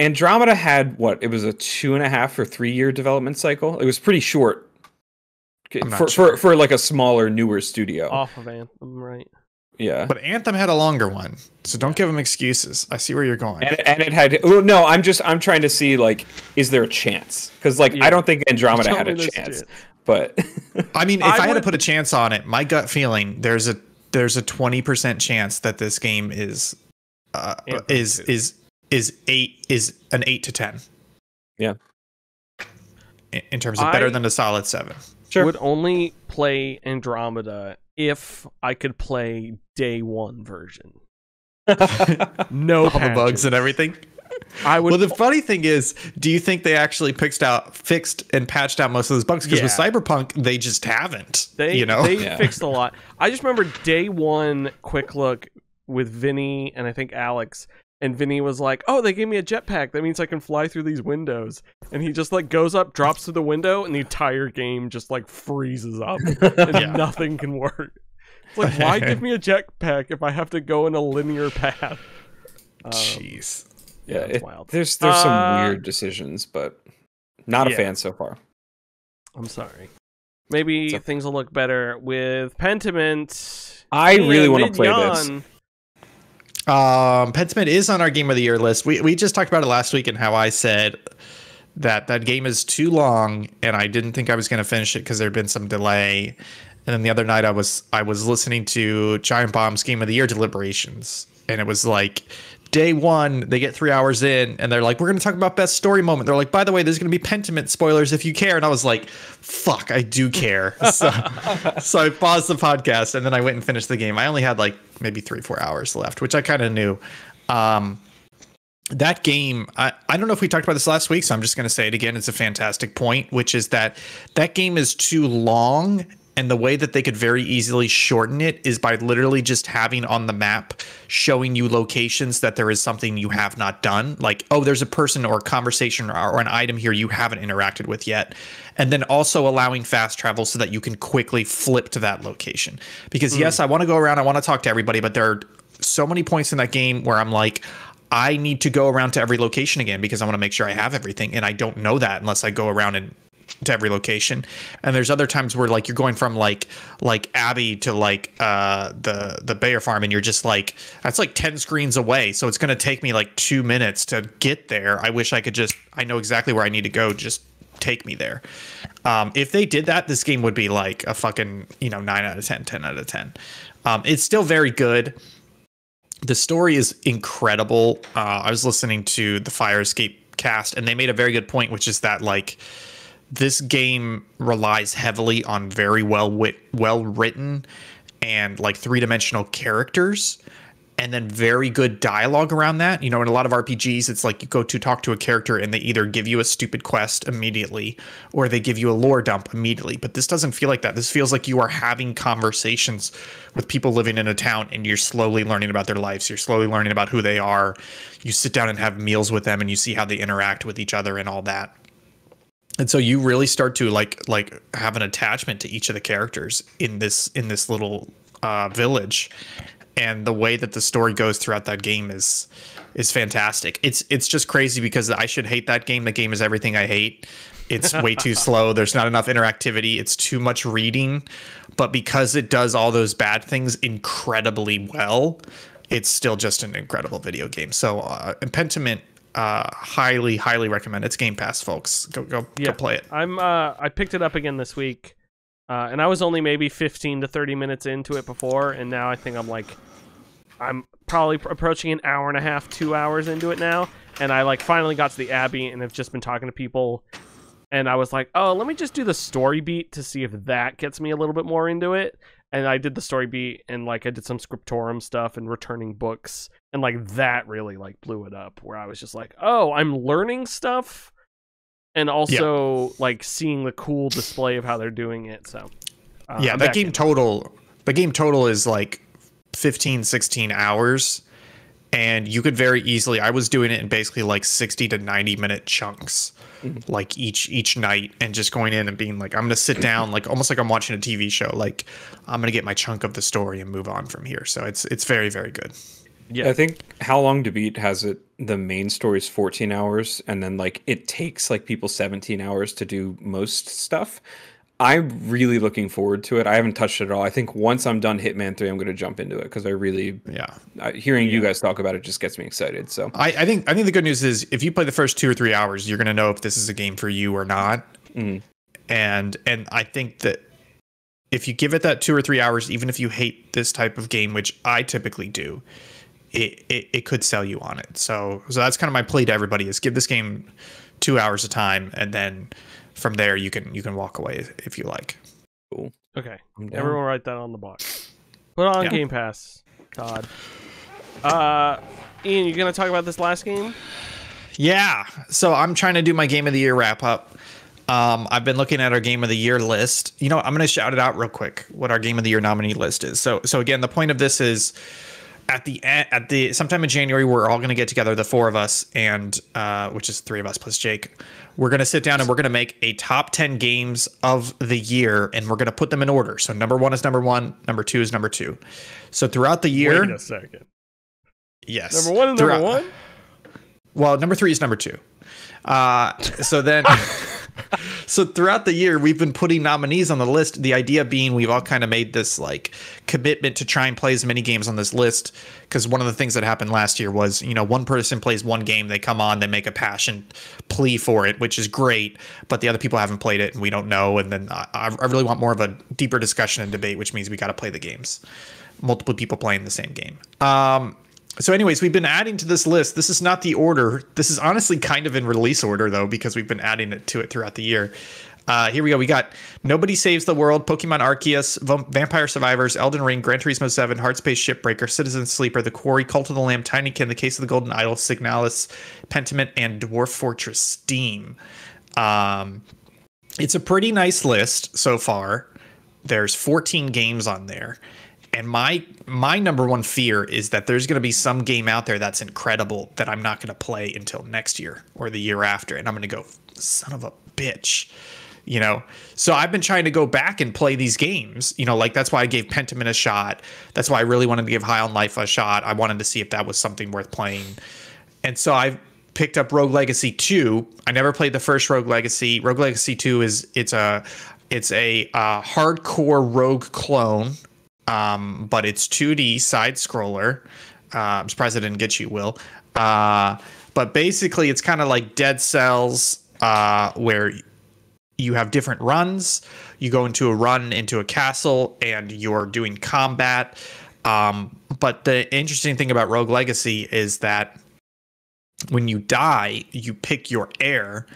Andromeda had what? It was a two and a half or three year development cycle. It was pretty short Okay, I'm not for, sure. for for like a smaller, newer studio. off of Anthem, right? Yeah. But Anthem had a longer one, so don't give them excuses. I see where you're going. and, and it had oh, no i'm just i'm trying to see like is there a chance because like Yeah. i don't think andromeda Tell had a chance chance. but [LAUGHS] I mean, if I I, had to put a chance on it, my gut feeling there's a there's a twenty percent chance that this game is uh, Anthem is too. is is eight is an eight to ten. Yeah. In, in terms of better I- than a solid seven. Sure. Would only play Andromeda if I could play day one version. [LAUGHS] No All the bugs and everything. I would. Well, the funny thing is, do you think they actually fixed out, fixed and patched out most of those bugs? Because with Cyberpunk, they just haven't. They you know, they Yeah. fixed a lot. I just remember day one quick look with Vinny and I think Alex. And Vinny was like, "Oh, they gave me a jetpack. That means I can fly through these windows." And he just like goes up, drops through the window, and the entire game just like freezes up, [LAUGHS] and Yeah. nothing can work. It's like, why give me a jetpack if I have to go in a linear path? Um, jeez. yeah, yeah it's it- wild. there's there's some Uh, weird decisions but not a yeah. fan so far I'm sorry. Maybe So- things will look better with Pentiment. i really want to play this Mignon. Um, is on our game of the year list. We we just talked about it last week and how I said that that game is too long and I didn't think I was going to finish it because there'd been some delay. And then the other night I was I was listening to Giant Bomb's Game of the Year deliberations and it was like day one they get three hours in and they're like we're going to talk about best story moment. They're like by the way there's going to be Pentiment spoilers if you care and I was like fuck I do care. [LAUGHS] So so I paused the podcast and then I went and finished the game. I only had like maybe three, four hours left, which I kind of knew. Um, that game, I, I don't know if we talked about this last week, so I'm just going to say it again. It's a fantastic point, which is that that game is too long. And the way that they could very easily shorten it is by literally just having on the map showing you locations that there is something you have not done. Like, oh, there's a person or a conversation or, or an item here you haven't interacted with yet. And then also allowing fast travel so that you can quickly flip to that location. Because, hmm. yes, I want to go around, I want to talk to everybody, but there are so many points in that game where I'm like, I need to go around to every location again because I want to make sure I have everything, and I don't know that unless I go around and to every location. And there's other times where like you're going from like like Abbey to like uh the the Bayer farm, and you're just like that's like ten screens away, so it's gonna take me like two minutes to get there. I wish I could just I know exactly where I need to go. Just take me there. Um, if they did that, this game would be like a fucking you know nine out of 10, 10 out of ten. Um, it's still very good the story is incredible. Uh, I was listening to the Fire Escape cast, and they made a very good point, which is that like this game relies heavily on very well wit, well written, and like three dimensional characters, and then very good dialogue around that. You know, in a lot of RPGs, it's like you go to talk to a character, and they either give you a stupid quest immediately, or they give you a lore dump immediately. But this doesn't feel like that. This feels like you are having conversations with people living in a town and you're slowly learning about their lives. You're slowly learning about who they are. You sit down and have meals with them and you see how they interact with each other and all that. And so you really start to like like have an attachment to each of the characters in this in this little uh, village. And the way that the story goes throughout that game is is fantastic. It's it's just crazy because I should hate that game. The game is everything I hate. It's way too [LAUGHS] slow. There's not enough interactivity. It's too much reading. But because it does all those bad things incredibly well, it's still just an incredible video game. So, uh, Pentiment, uh, highly, highly recommend. It's Game Pass, folks. Go, go, Yeah. go play it. I'm uh I picked it up again this week. Uh, and I was only maybe 15 to 30 minutes into it before, and now I think I'm like, I'm probably pr- approaching an hour and a half, two hours into it now, and I like finally got to the Abbey and have just been talking to people, and I was like, oh, let me just do the story beat to see if that gets me a little bit more into it, and I did the story beat and like I did some scriptorium stuff and returning books and like that really like blew it up where I was just like, "Oh, I'm learning stuff." And also like seeing the cool display of how they're doing it. So uh, yeah, I'm that game in. total, the game total is like 15, 16 hours. And you could very easily, I was doing it in basically like 60 to 90 minute chunks, like each each night, and just going in and being like, I'm gonna sit down, like almost like I'm watching a TV show. Like I'm gonna get my chunk of the story and move on from here. So it's it's very very good. Yeah. I think How Long to Beat has it. The main story is 14 hours, and then like it takes like people 17 hours to do most stuff. I'm really looking forward to it. I haven't touched it at all. I think once I'm done Hitman 3, I'm going to jump into it because I really, Yeah. I, hearing you guys talk about it just gets me excited. So I, I think I think the good news is if you play the first two or three hours, you're gonna know if this is a game for you or not. Mhm. And and I think that if you give it that two or three hours, even if you hate this type of game, which I typically do, it it, it could sell you on it. So so that's kind of my plea to everybody is give this game two hours of time, and then from there you can you can walk away if you like. cool. Okay. I'm. Everyone write that on the box. Put on Yeah. Game Pass, Todd. Uh, Ian, you gonna talk about this last game? Yeah. So I'm trying to do my game of the year wrap up. Um, I've been looking at our game of the year list. You know, I'm going to shout it out real quick. What our game of the year nominee list is. So, so again, the point of this is at the e- at the sometime in January, we're all going to get together, the four of us, and uh, which is three of us plus Jake. We're going to sit down and we're going to make a top ten games of the year, and we're going to put them in order. So number one is number one, number two is number two. So throughout the year, Wait a second. yes, Number one is number one. well, number three is number two. Uh, so then, [LAUGHS] so throughout the year, we've been putting nominees on the list. The idea being, we've all kind of made this like commitment to try and play as many games on this list. Because one of the things that happened last year was, you know, one person plays one game, they come on, they make a passion plea for it, which is great, but the other people haven't played it and we don't know. And then I, I really want more of a deeper discussion and debate, which means we got to play the games. Multiple people playing the same game. Um, so, anyways, we've been adding to this list. This is not the order. This is honestly kind of in release order, though, because we've been adding it to it throughout the year. Uh, here we go. We got Nobody Saves the World, Pokemon Arceus, Vampire Survivors, Elden Ring, Gran Turismo 7, Hardspace Shipbreaker, Citizen Sleeper, The Quarry, Cult of the Lamb, Tinykin, The Case of the Golden Idol, Signalis, Pentiment, and Dwarf Fortress Steam. Um, it's a pretty nice list so far. There's 14 games on there. And my my number one fear is that there's going to be some game out there that's incredible that I'm not going to play until next year or the year after and I'm going to go son of a bitch. You know. So I've been trying to go back and play these games, you know, like that's why I gave Pentiment a shot. That's why I really wanted to give High on Life a shot. I wanted to see if that was something worth playing. And so I picked up Rogue Legacy 2. I never played the first Rogue Legacy. Rogue Legacy 2 is it's a it's a uh, hardcore Rogue clone, um, but it's 2D side scroller. Uh, I'm surprised I didn't get you, Will. Uh, but basically, it's kind of like Dead Cells, uh, where you have different runs. You go into a run into a castle and you're doing combat. Um, but the interesting thing about Rogue Legacy is that when you die, you pick your heir,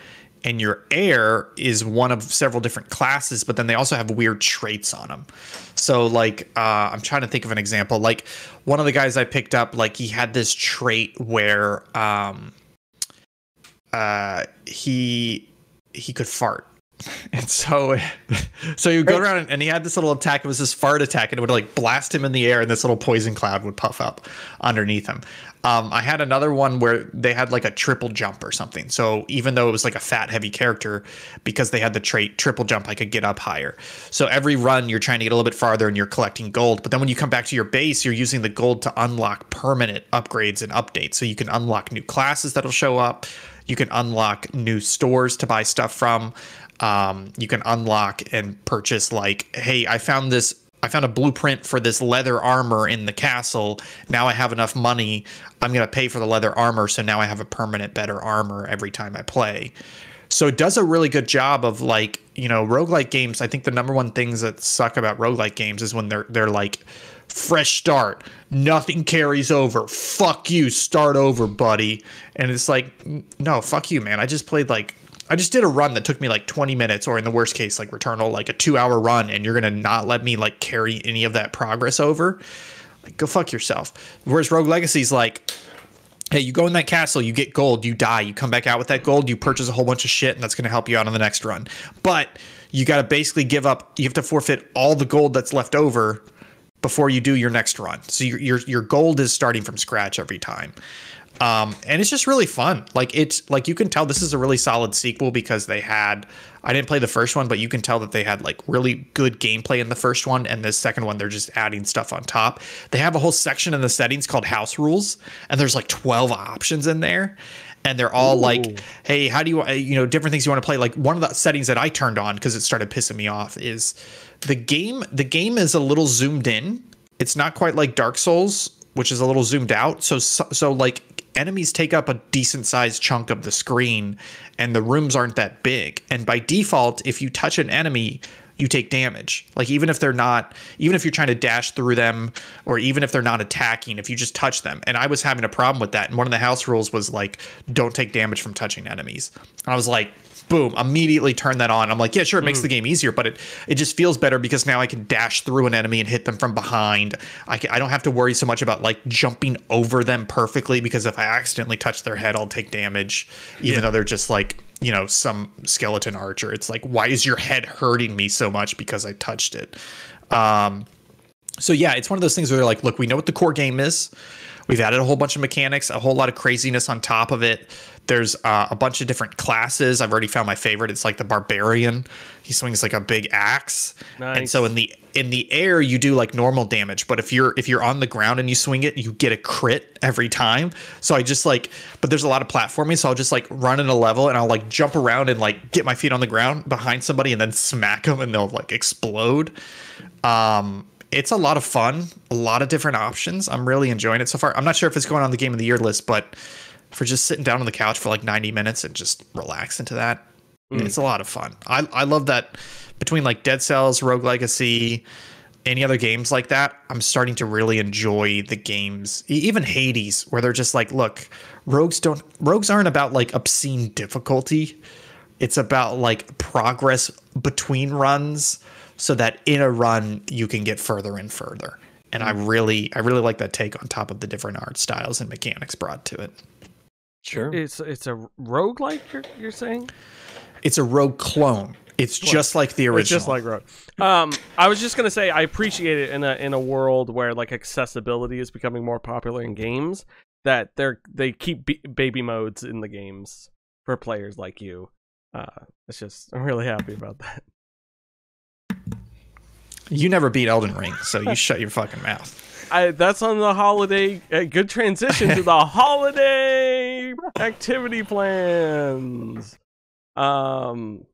and your heir is one of several different classes, but then they also have weird traits on them. So, like, uh, I'm trying to think of an example. Like, one of the guys I picked up, like, he had this trait where um, uh, he he could fart. [LAUGHS] And so, so you go around and he had this little attack. It was this fart attack, and it would like blast him in the air, and this little poison cloud would puff up underneath him. Um, I had another one where they had like a triple jump or something. So even though it was like a fat, heavy character, because they had the trait triple jump, I could get up higher. So every run, you're trying to get a little bit farther, and you're collecting gold. But then when you come back to your base, you're using the gold to unlock permanent upgrades and updates. So you can unlock new classes that'll show up. You can unlock new stores to buy stuff from um, you can unlock and purchase like hey i found this i found a blueprint for this leather armor in the castle. Now i have enough money. I'm going to pay for the leather armor so now i have a permanent better armor every time i play. So it does a really good job of like you know roguelike games i think the number one things that suck about roguelike games is when they're they're like fresh start. Nothing carries over. Fuck you. Start over buddy. And it's like no fuck you man. I just played like I just did a run that took me like 20 minutes, or in the worst case, like Returnal, like a two hour run, and you're gonna not let me like carry any of that progress over. Like, go fuck yourself. Whereas Rogue Legacy's like, hey, you go in that castle, you get gold, you die, you come back out with that gold, you purchase a whole bunch of shit, and that's gonna help you out on the next run. But you gotta basically give up, you have to forfeit all the gold that's left over before you do your next run. So your your, your gold is starting from scratch every time. Um, and it's just really fun. Like it's like you can tell this is a really solid sequel because they had I didn't play the first one, but you can tell that they had like really good gameplay in the first one, and the second one they're just adding stuff on top. They have a whole section in the settings called house rules, and there's like 12 options in there. And they're all Ooh. like, "Hey, how do you, you know, different things you want to play?" Like one of the settings that I turned on because it started pissing me off is the game. The game is a little zoomed in. It's not quite like Dark Souls, which is a little zoomed out. So, so, so like enemies take up a decent sized chunk of the screen and the rooms aren't that big. And by default, if you touch an enemy, you take damage. Like even if they're not, even if you're trying to dash through them, or even if they're not attacking, if you just touch them. And I was having a problem with that. And one of the house rules was like, don't take damage from touching enemies. And I was like, boom, immediately turn that on. I'm like, yeah, sure, it makes the game easier, but it it just feels better because now I can dash through an enemy and hit them from behind. I can, I don't have to worry so much about like jumping over them perfectly because if I accidentally touch their head, I'll take damage, even though they're just like you know some skeleton archer. It's like, why is your head hurting me so much because I touched it? Um, so yeah, it's one of those things where they're like, look, we know what the core game is. We've added a whole bunch of mechanics, a whole lot of craziness on top of it. There's uh, a bunch of different classes. I've already found my favorite. It's like the barbarian. He swings like a big axe, and so in the in the air you do like normal damage. But if you're if you're on the ground and you swing it, you get a crit every time. So I just like, but there's a lot of platforming, so I'll just like run in a level and I'll like jump around and like get my feet on the ground behind somebody and then smack them and they'll like explode. Um, it's a lot of fun, a lot of different options. I'm really enjoying it so far. I'm not sure if it's going on the game of the year list, but for just sitting down on the couch for like 90 minutes and just relax into that, Mm. it's a lot of fun. I I love that between like Dead Cells, Rogue Legacy, any other games like that, I'm starting to really enjoy the games. Even Hades, where they're just like, look, rogues don't rogues aren't about like obscene difficulty. It's about like progress between runs so that in a run you can get further and further. And I really I really like that take on top of the different art styles and mechanics brought to it. Sure. It's it's a roguelike you're you're saying? It's a rogue clone. It's just like the original. It's just like rogue. Um, I was just gonna say I appreciate it in a in a world where like accessibility is becoming more popular in games. That they're they keep b- baby modes in the games for players like you. Uh, it's just I'm really happy about that. you never beat Elden Ring, so you [LAUGHS] shut your fucking mouth. I, that's on the holiday. A good transition to the [LAUGHS] holiday activity plans. Um,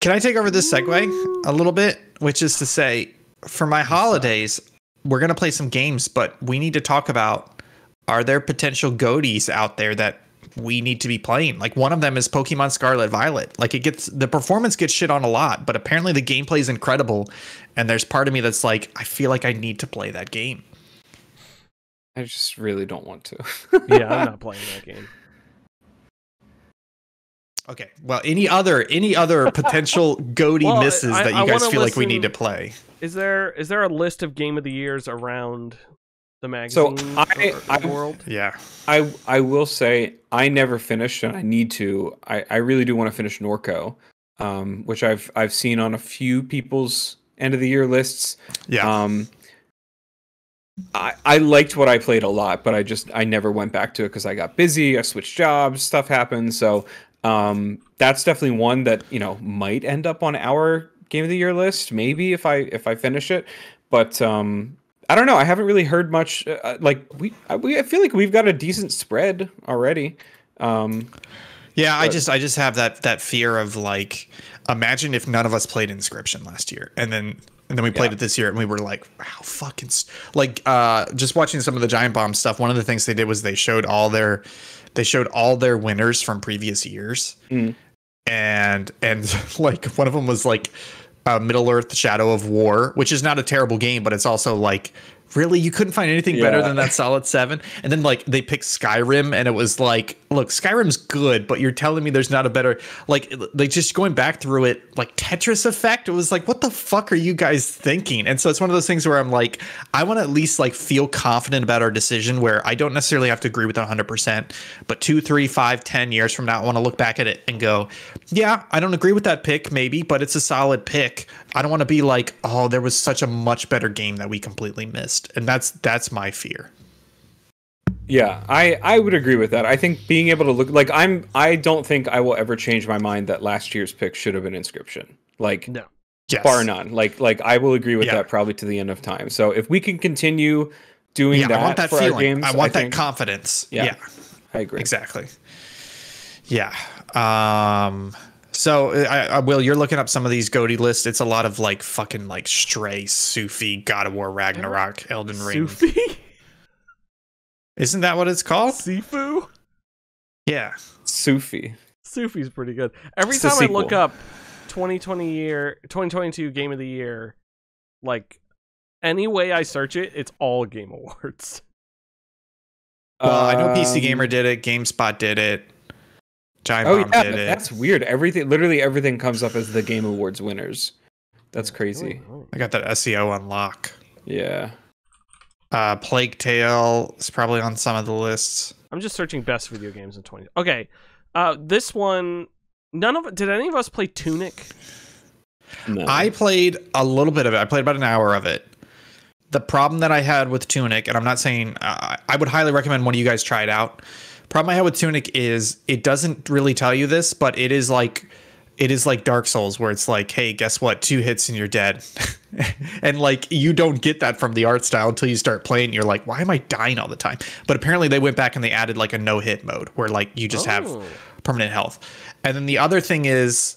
Can I take over this segue a little bit? Which is to say, for my holidays, we're gonna play some games, but we need to talk about are there potential goaties out there that we need to be playing? Like one of them is Pokemon Scarlet Violet. Like it gets the performance gets shit on a lot, but apparently the gameplay is incredible. And there's part of me that's like, I feel like I need to play that game. I just really don't want to. yeah, I'm not [LAUGHS] playing that game. Okay. Well, any other any other [LAUGHS] potential goatee Well, misses I- that you I guys wanna feel like we need to play? Is there is there a list of game of the years around the magazine So I- or- or I- world? Yeah. I I will say I never finished and I need to. I, I really do want to finish Norco, um, which I've I've seen on a few people's end of the year lists. Yeah. Um, I I liked what I played a lot, but I just I never went back to it because I got busy. I switched jobs, stuff happened. So um, that's definitely one that you know might end up on our game of the year list, maybe if I if I finish it. But um, I don't know. I haven't really heard much. Uh, like we I, we I feel like we've got a decent spread already. Um, Yeah, I just I just have that that fear of like imagine if none of us played Inscryption last year and then and then we played Yeah. it this year and we were like wow fucking s-" like uh just watching some of the Giant Bomb stuff one of the things they did was they showed all their they showed all their winners from previous years Mm. and and [LAUGHS] like one of them was like uh, Middle Earth Shadow of War which is not a terrible game but it's also like really you couldn't find anything better than that solid 7 and then like they picked Skyrim and it was like look, Skyrim's good, but you're telling me there's not a better like like just going back through it, like Tetris Effect. It was like, what the fuck are you guys thinking? And so it's one of those things where I'm like, I want to at least like feel confident about our decision, where I don't necessarily have to agree with 100, percent but two, three, five, ten years from now, I want to look back at it and go, yeah, I don't agree with that pick, maybe, but it's a solid pick. I don't want to be like, oh, there was such a much better game that we completely missed, and that's that's my fear. Yeah, I I would agree with that. I think being able to look like I'm I don't think I will ever change my mind that last year's pick should have been Inscryption. Like No. Yes. bar none. Like like I will agree with Yeah. that probably to the end of time. So if we can continue doing Yeah, that, I want that for feeling. our games, I want that think- confidence. Yeah. yeah. I agree. Exactly. Yeah. Um. So, I, I will. You're looking up some of these Goaty lists. It's a lot of like fucking like Stray, Sufi, God of War, Ragnarok, Elden Ring. Sufi? Isn't that what it's called? Sifu? Yeah. Sufi. Sufi's pretty good. Every It's time I look up 2020 year 2022 game of the year, like any way I search it, it's all game awards. Well, I know PC Um, Gamer did it. GameSpot did it. Giant Oh Bomb yeah, did it. that's weird. Everything, literally everything, comes up as the Game Awards winners. That's crazy. I got that SEO unlock. Yeah. Uh, Plague Tale is probably on some of the lists. I'm just searching best video games in 20. Okay. Uh this one none of did any of us play Tunic? No. I played a little bit of it. I played about an hour of it. The problem that I had with Tunic, and I'm not saying uh, I would highly recommend one of you guys try it out. Problem I had with Tunic is it doesn't really tell you this, but it is like it is like Dark Souls, where it's like, hey, guess what? Two hits and you're dead, [LAUGHS] and like you don't get that from the art style until you start playing. You're like, why am I dying all the time? But apparently they went back and they added like a no hit mode where like you just have Oh. permanent health. And then the other thing is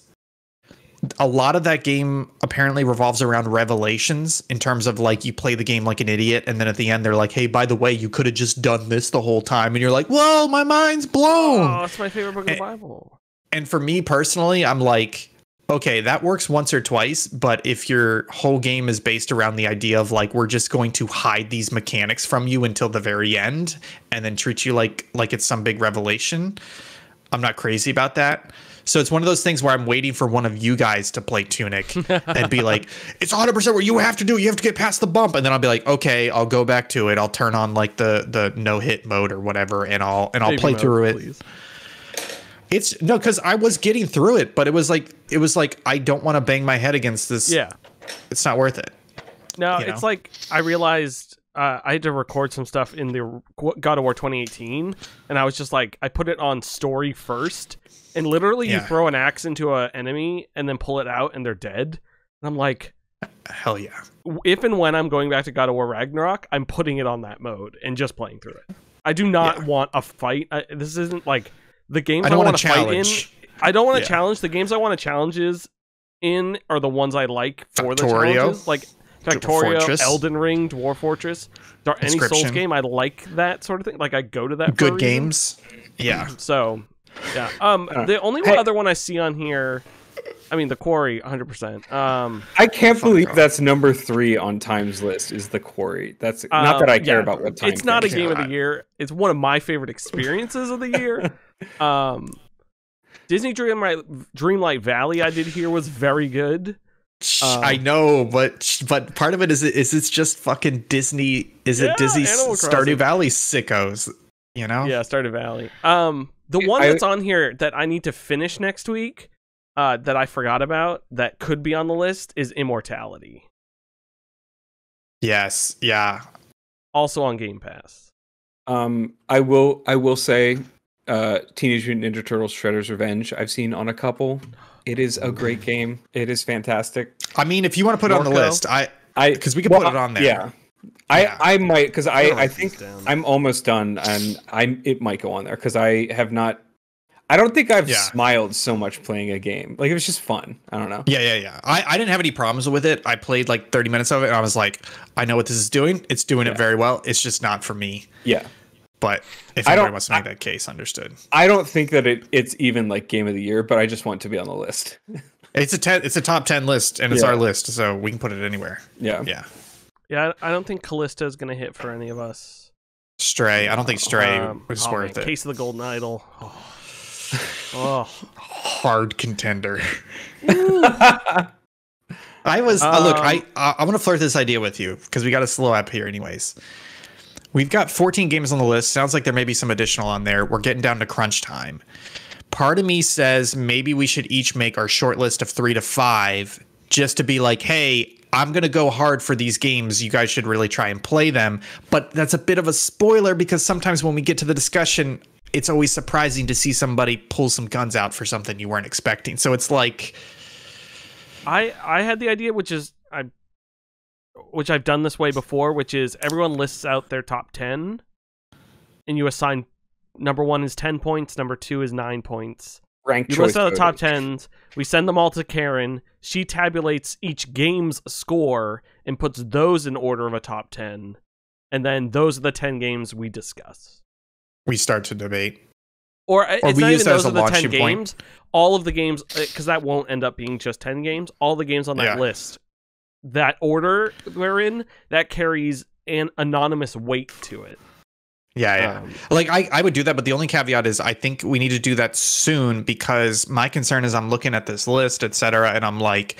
a lot of that game apparently revolves around revelations in terms of like you play the game like an idiot and then at the end they're like, "Hey, by the way, you could have just done this the whole time." And you're like, "Whoa, my mind's blown." Oh, it's my favorite book of the Bible. And for me personally, I'm like, okay, that works once or twice, but if your whole game is based around the idea of like we're just going to hide these mechanics from you until the very end and then treat you like like it's some big revelation, I'm not crazy about that. So it's one of those things where I'm waiting for one of you guys to play Tunic [LAUGHS] and be like, it's 100% what you have to do. You have to get past the bump. And then I'll be like, okay, I'll go back to it. I'll turn on like the the no hit mode or whatever and I'll and I'll Baby play mode, through it. please. It's no, because I was getting through it, but it was like it was like I don't want to bang my head against this. Yeah. it's not worth it. No, you it's like I realized uh, I had to record some stuff in the God of War 2018, and I was just like, I put it on story first, and literally you throw an axe into an enemy and then pull it out, and they're dead. And I'm like, Hell yeah. if and when I'm going back to God of War Ragnarok, I'm putting it on that mode and just playing through it. I do not Yeah. want a fight. I, this isn't like the games I I, don't want want to fight in. challenge. I don't want to Yeah. challenge. The games I want to challenges in are the ones I like for the Factorio. challenges, like Factorio, Fortress. Elden Ring, Dwarf Fortress. There any Souls game I like that sort of thing. Like I go to that. for a Good reason. games. Yeah. [CLEARS THROAT] So, yeah. Um, Uh, the only hey- other one I see on here, I mean, the Quarry, 100. percent Um, I can't believe off. that's number three on Time's list. Is the quarry? That's not Um, that I care yeah, about what time. It's not a thinks. game of the year. It's one of my favorite experiences of the year. [LAUGHS] um, Disney Dreamlight Dreamlight Valley I did here was very good. Um, I know, but but part of it is is it's just fucking Disney. Is Yeah, it Disney Animal Stardew Valley sickos? You know. Yeah, Stardew Valley. Um, the one I- that's on here that I need to finish next week, uh, that I forgot about that could be on the list is Immortality, Yes. Yeah. also on Game Pass. Um, I will. I will say, uh, Teenage Mutant Ninja Turtles: Shredder's Revenge. I've seen on a couple. It is a great game. It is fantastic. I mean, if you want to put it on the list, I I because we could put it on there. Yeah, I Yeah. I might because I gotta I think. I'm almost done and I it might go on there because I have not. I don't think I've Yeah. smiled so much playing a game. Like it was just fun. I don't know. Yeah, yeah, yeah. I, I didn't have any problems with it. I played like 30 minutes of it and I was like, I know what this is doing. It's doing Yeah. it very well. It's just not for me. Yeah. But if I anybody don't- wants to make that case, understood. I don't think that it, it's even like game of the year, but I just want to be on the list. [LAUGHS] It's a ten, it's a top 10 list and it's Yeah. our list, so we can put it anywhere. Yeah. Yeah. Yeah, I I don't think Callisto is gonna hit for any of us. Stray. I don't think Stray Um, was oh, worth man, it. Case of the Golden Idol. [LAUGHS] Oh. Oh. Hard contender. [LAUGHS] I was uh, look. Um, I I, I want to flirt this idea with you because we got a slow app here, anyways. We've got 14 games on the list. Sounds like there may be some additional on there. We're getting down to crunch time. Part of me says maybe we should each make our short list of three to five, just to be like, hey, I'm gonna go hard for these games. You guys should really try and play them. But that's a bit of a spoiler because sometimes when we get to the discussion, it's always surprising to see somebody pull some guns out for something you weren't expecting. So it's like, I I had the idea, which is I, which I've done this way before, which is everyone lists out their top ten, and you assign number one is ten points, number two is nine points. Rank You list out the top tens. We send them all to Karen. She tabulates each game's score and puts those in order of a top ten, and then those are the ten games we discuss. we start to debate. Or, uh, Or it's we not use even as those are the ten launching point. games. All of the games, because that won't end up being just ten games. All the games on that Yeah. list, that order we're in, that carries an anonymous weight to it. Yeah, yeah. Um, Like I, I would do that, but the only caveat is I think we need to do that soon because my concern is I'm looking at this list, et cetera, and I'm like,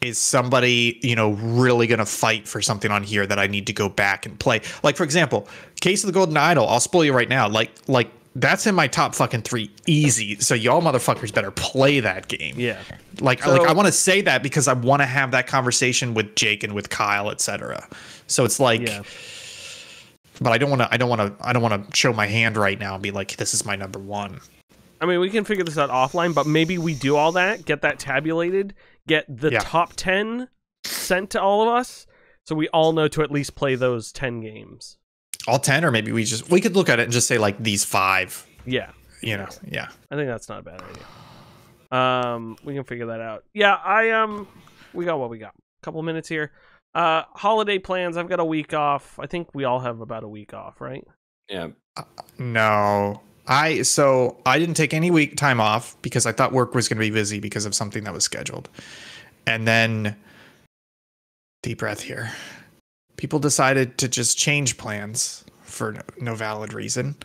is somebody, you know, really gonna fight for something on here that I need to go back and play? Like, for example, Case of the Golden Idol, I'll spoil you right now. Like, like that's in my top fucking three easy. So y'all motherfuckers better play that game. yeah. Like, So- like I want to say that because I want to have that conversation with Jake and with Kyle, etc. So it's like Yeah. but I don't want to. I don't want to. I don't want to show my hand right now and be like, "This is my number one." I mean, we can figure this out offline, but maybe we do all that, get that tabulated, get the Yeah. top 10 sent to all of us, so we all know to at least play those 10 games. All ten, or maybe we just we could look at it and just say like these five. Yeah, You know, yeah. I think that's not a bad idea. Um, we can figure that out. Yeah, I um, we got what we got. A couple minutes here. Uh, holiday plans. I've got a week off. I think we all have about a week off, right? Yeah. No, I so I didn't take any week time off because I thought work was going to be busy because of something that was scheduled, and then deep breath here. People decided to just change plans for no, valid reason.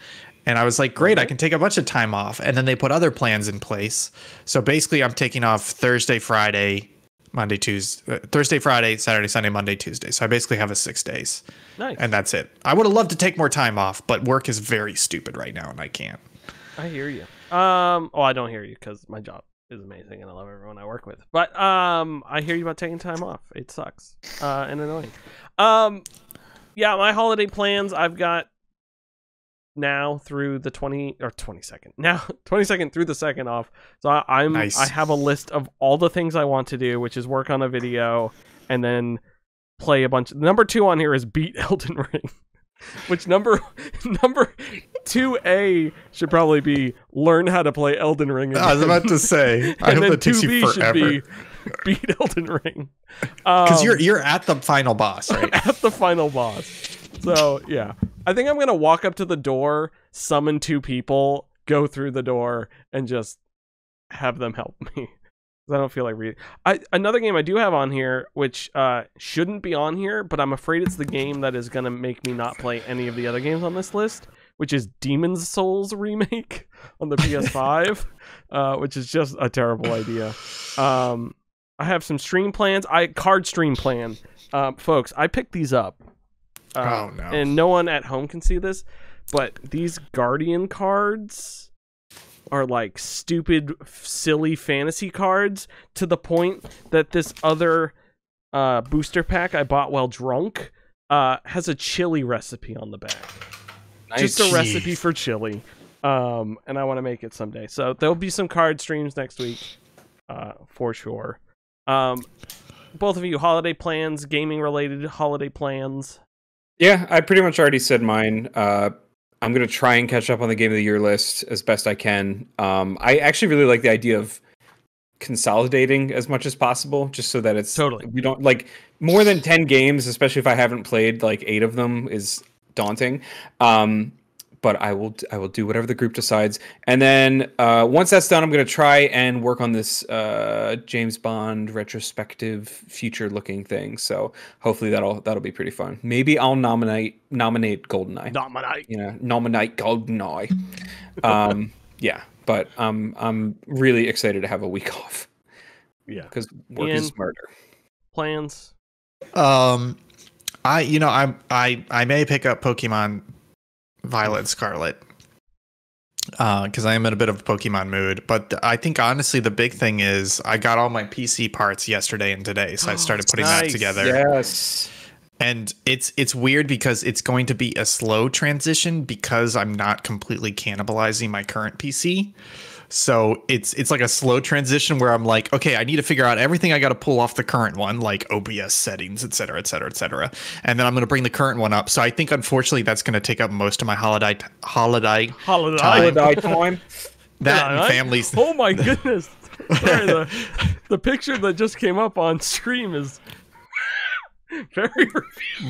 And I was like, great, I can take a bunch of time off. And then they put other plans in place. So basically, I'm taking off Thursday, Friday, Monday, Tuesday, uh, Thursday, Friday, Saturday, Sunday, Monday, Tuesday. So I basically have a six days, Nice. and that's it. I would have loved to take more time off, but work is very stupid right now, and I can't. I hear you. Um, oh, I don't hear you because my job is amazing and I love everyone I work with. But um, I hear you about taking time off. It sucks uh, and annoying. Um, yeah, my holiday plans. I've got now through the twenty or twenty second. [LAUGHS] Now twenty second through the second off. So I, I'm Nice. I have a list of all the things I want to do, which is work on a video and then play a bunch. Number two on here is beat [LAUGHS] Elden Ring. Which number [LAUGHS] number two A should probably be learn how to play Elden Ring. I was about to say, I hope that takes you forever. Be [LAUGHS] beat Elden Ring. Because Um, you're you're at the final boss, right? [LAUGHS] at the final boss. So yeah, I think I'm gonna walk up to the door, summon two people, go through the door, and just have them help me. [LAUGHS] I don't feel like reading. I another game I do have on here, which uh, shouldn't be on here, but I'm afraid it's the game that is gonna make me not play any of the other games on this list, which is Demon's Souls remake on the PS5, uh, which is just a terrible idea. Um, I have some stream plans. I card stream plan, um, folks. I picked these up. Uh, Oh, no. And no one at home can see this, but these Guardian cards are like stupid, silly fantasy cards to the point that this other uh, booster pack I bought while drunk uh, has a chili recipe on the back Nice. just a Jeez. recipe for chili. Um, and I want to make it someday. So there'll be some card streams next week, uh, for sure. Um, both of you, holiday plans, gaming related holiday plans. Yeah, I pretty much already said mine. Uh, I'm gonna try and catch up on the game of the year list as best I can. Um, I actually really like the idea of consolidating as much as possible, just so that it's Totally. we don't like more than ten games, especially if I haven't played like eight of them, is daunting. Um, but I will I will do whatever the group decides. And then uh, once that's done, I'm going to try and work on this uh, James Bond retrospective, future looking thing. So hopefully that'll that'll be pretty fun. Maybe I'll nominate nominate Goldeneye. Nominate. You know, nominate Goldeneye. um, [LAUGHS] yeah, but um, I'm really excited to have a week [LAUGHS] off Yeah. because work Ian? is smarter. Plans. Um, I you know I I I may pick up Pokemon Violet and Scarlet uh, because I am in a bit of a Pokemon mood. But I think honestly the big thing is I got all my PC parts yesterday and today, so I oh, started putting that together. Yes. And it's it's weird because it's going to be a slow transition because I'm not completely cannibalizing my current PC. So it's it's like a slow transition where I'm like, okay, I need to figure out everything I got to pull off the current one, like OBS settings, et cetera, et cetera, et cetera. And then I'm going to bring the current one up. So I think unfortunately that's going to take up most of my holiday holiday Holiday. Time. Holiday time. [LAUGHS] that Yeah, and I- families. Oh my goodness. Sorry, the, [LAUGHS] the picture that just came up on stream is [LAUGHS] very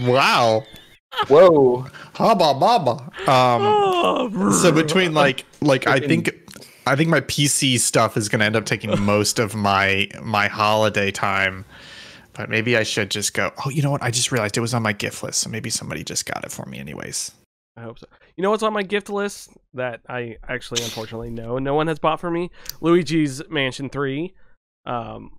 Wow, Whoa. haba baba. Um, oh, so between like like I think I think my PC stuff is going to end up taking [LAUGHS] most of my my holiday time. But maybe I should just go. Oh, you know what? I just realized it was on my gift list, so maybe somebody just got it for me, anyways. I hope so. You know what's on my gift list that I actually unfortunately know no one has bought for me? Luigi's Mansion 3. Um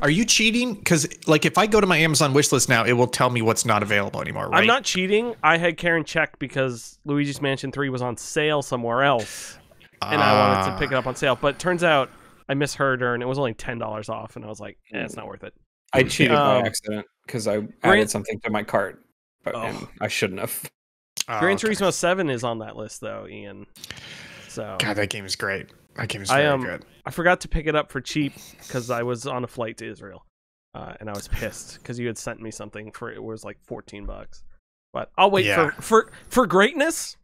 Are you cheating? Because like, if I go to my Amazon wish list now, it will tell me what's not available anymore. Right? I'm not cheating. I had Karen check because Luigi's Mansion 3 was on sale somewhere else and I wanted to pick it Ah. up on sale, but it turns out I misheard her and it was only $10 off and I was like, eh, it's not worth it. I cheated Um, by accident because I Grant- added something to my cart, but Oh. I shouldn't have. Oh, Gran okay. Turismo 7 is on that list though, Ian. So God, that game is great. That game is I, very um, good. I forgot to pick it up for cheap because I was on a flight to Israel, uh, and I was pissed because you had sent me something for it was like fourteen bucks. But I'll wait Yeah. for for for greatness.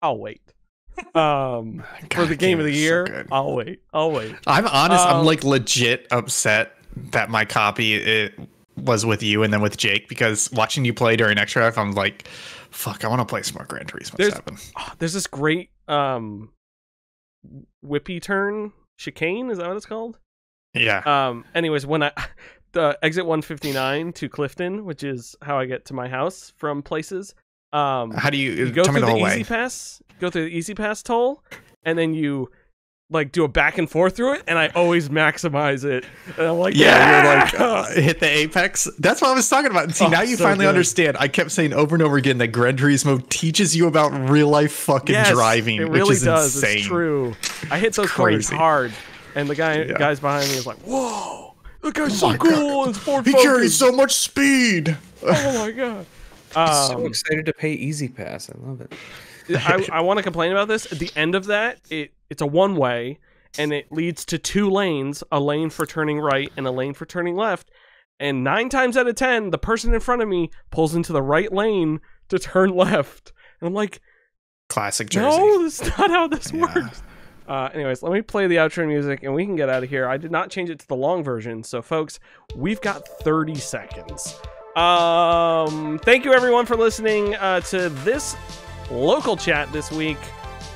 I'll wait. Um, for the game of the so year, good. I'll wait. I'll wait. I'm honest. Um, I'm like legit upset that my copy it was with you and then with Jake because watching you play during Extra Life, I'm like, fuck, I want to play some more Gran Turismo There's- Seven. Oh, there's this great um, whippy turn chicane. Is that what it's called? Yeah. Um. Anyways, when I [LAUGHS] the exit 159 to Clifton, which is how I get to my house from places. Um, How do you, you go tell through the the, E-ZPass go through the E-ZPass toll and then you like do a back and forth through it and i always maximize it and i'm like Yeah, you're like [LAUGHS] "Yeah!" uh, hit the apex. That's what I was talking about. And see, Oh, now you so finally good. understand. I kept saying over and over again that Gran Turismo teaches you about real life fucking Yes, driving, it really which is does insane. it's true i hit those corners hard and the guy Yeah. guys behind me is like whoa that guy's Oh so cool it's Ford He Focus. carries so much speed. oh my god so um, excited to pay E-ZPass. I love it. I, I want to complain about this. At the end of that, it it's a one way, and it leads to two lanes: a lane for turning right and a lane for turning left. And nine times out of ten, the person in front of me pulls into the right lane to turn [LAUGHS] left, and I'm like, Classic Jersey. "No, that's not how this Yeah. works." Uh, anyways, let me play the outro music, and we can get out of here. I did not change it to the long version, so folks, we've got 30 seconds. Um, thank you everyone for listening uh, to this local chat this week.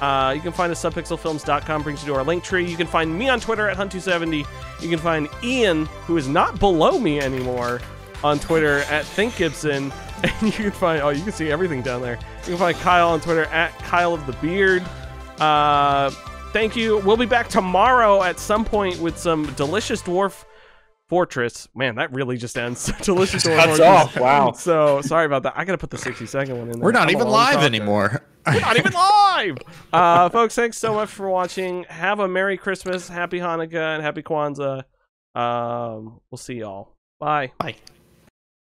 Uh, you can find us subpixelfilms.com brings you to our link tree. You can find me on Twitter at Hunt270. You can find Ian, who is not below me anymore, on Twitter at ThinkGibson. [LAUGHS] And you can find oh, you can see everything down there. You can find Kyle on Twitter at Kyle of the Beard. Uh, thank you. We'll be back tomorrow at some point with some delicious dwarf fortress. Man, that really just ends. [LAUGHS] delicious [LAUGHS] dwarf Cuts off. Wow. [LAUGHS] So sorry about that. I gotta put the 60 second one in there. We're not I'm even live talker. anymore. We're not even live. Uh, folks, thanks so much for watching. Have a Merry Christmas, Happy Hanukkah, and Happy Kwanzaa. Um, we'll see y'all. Bye. Bye.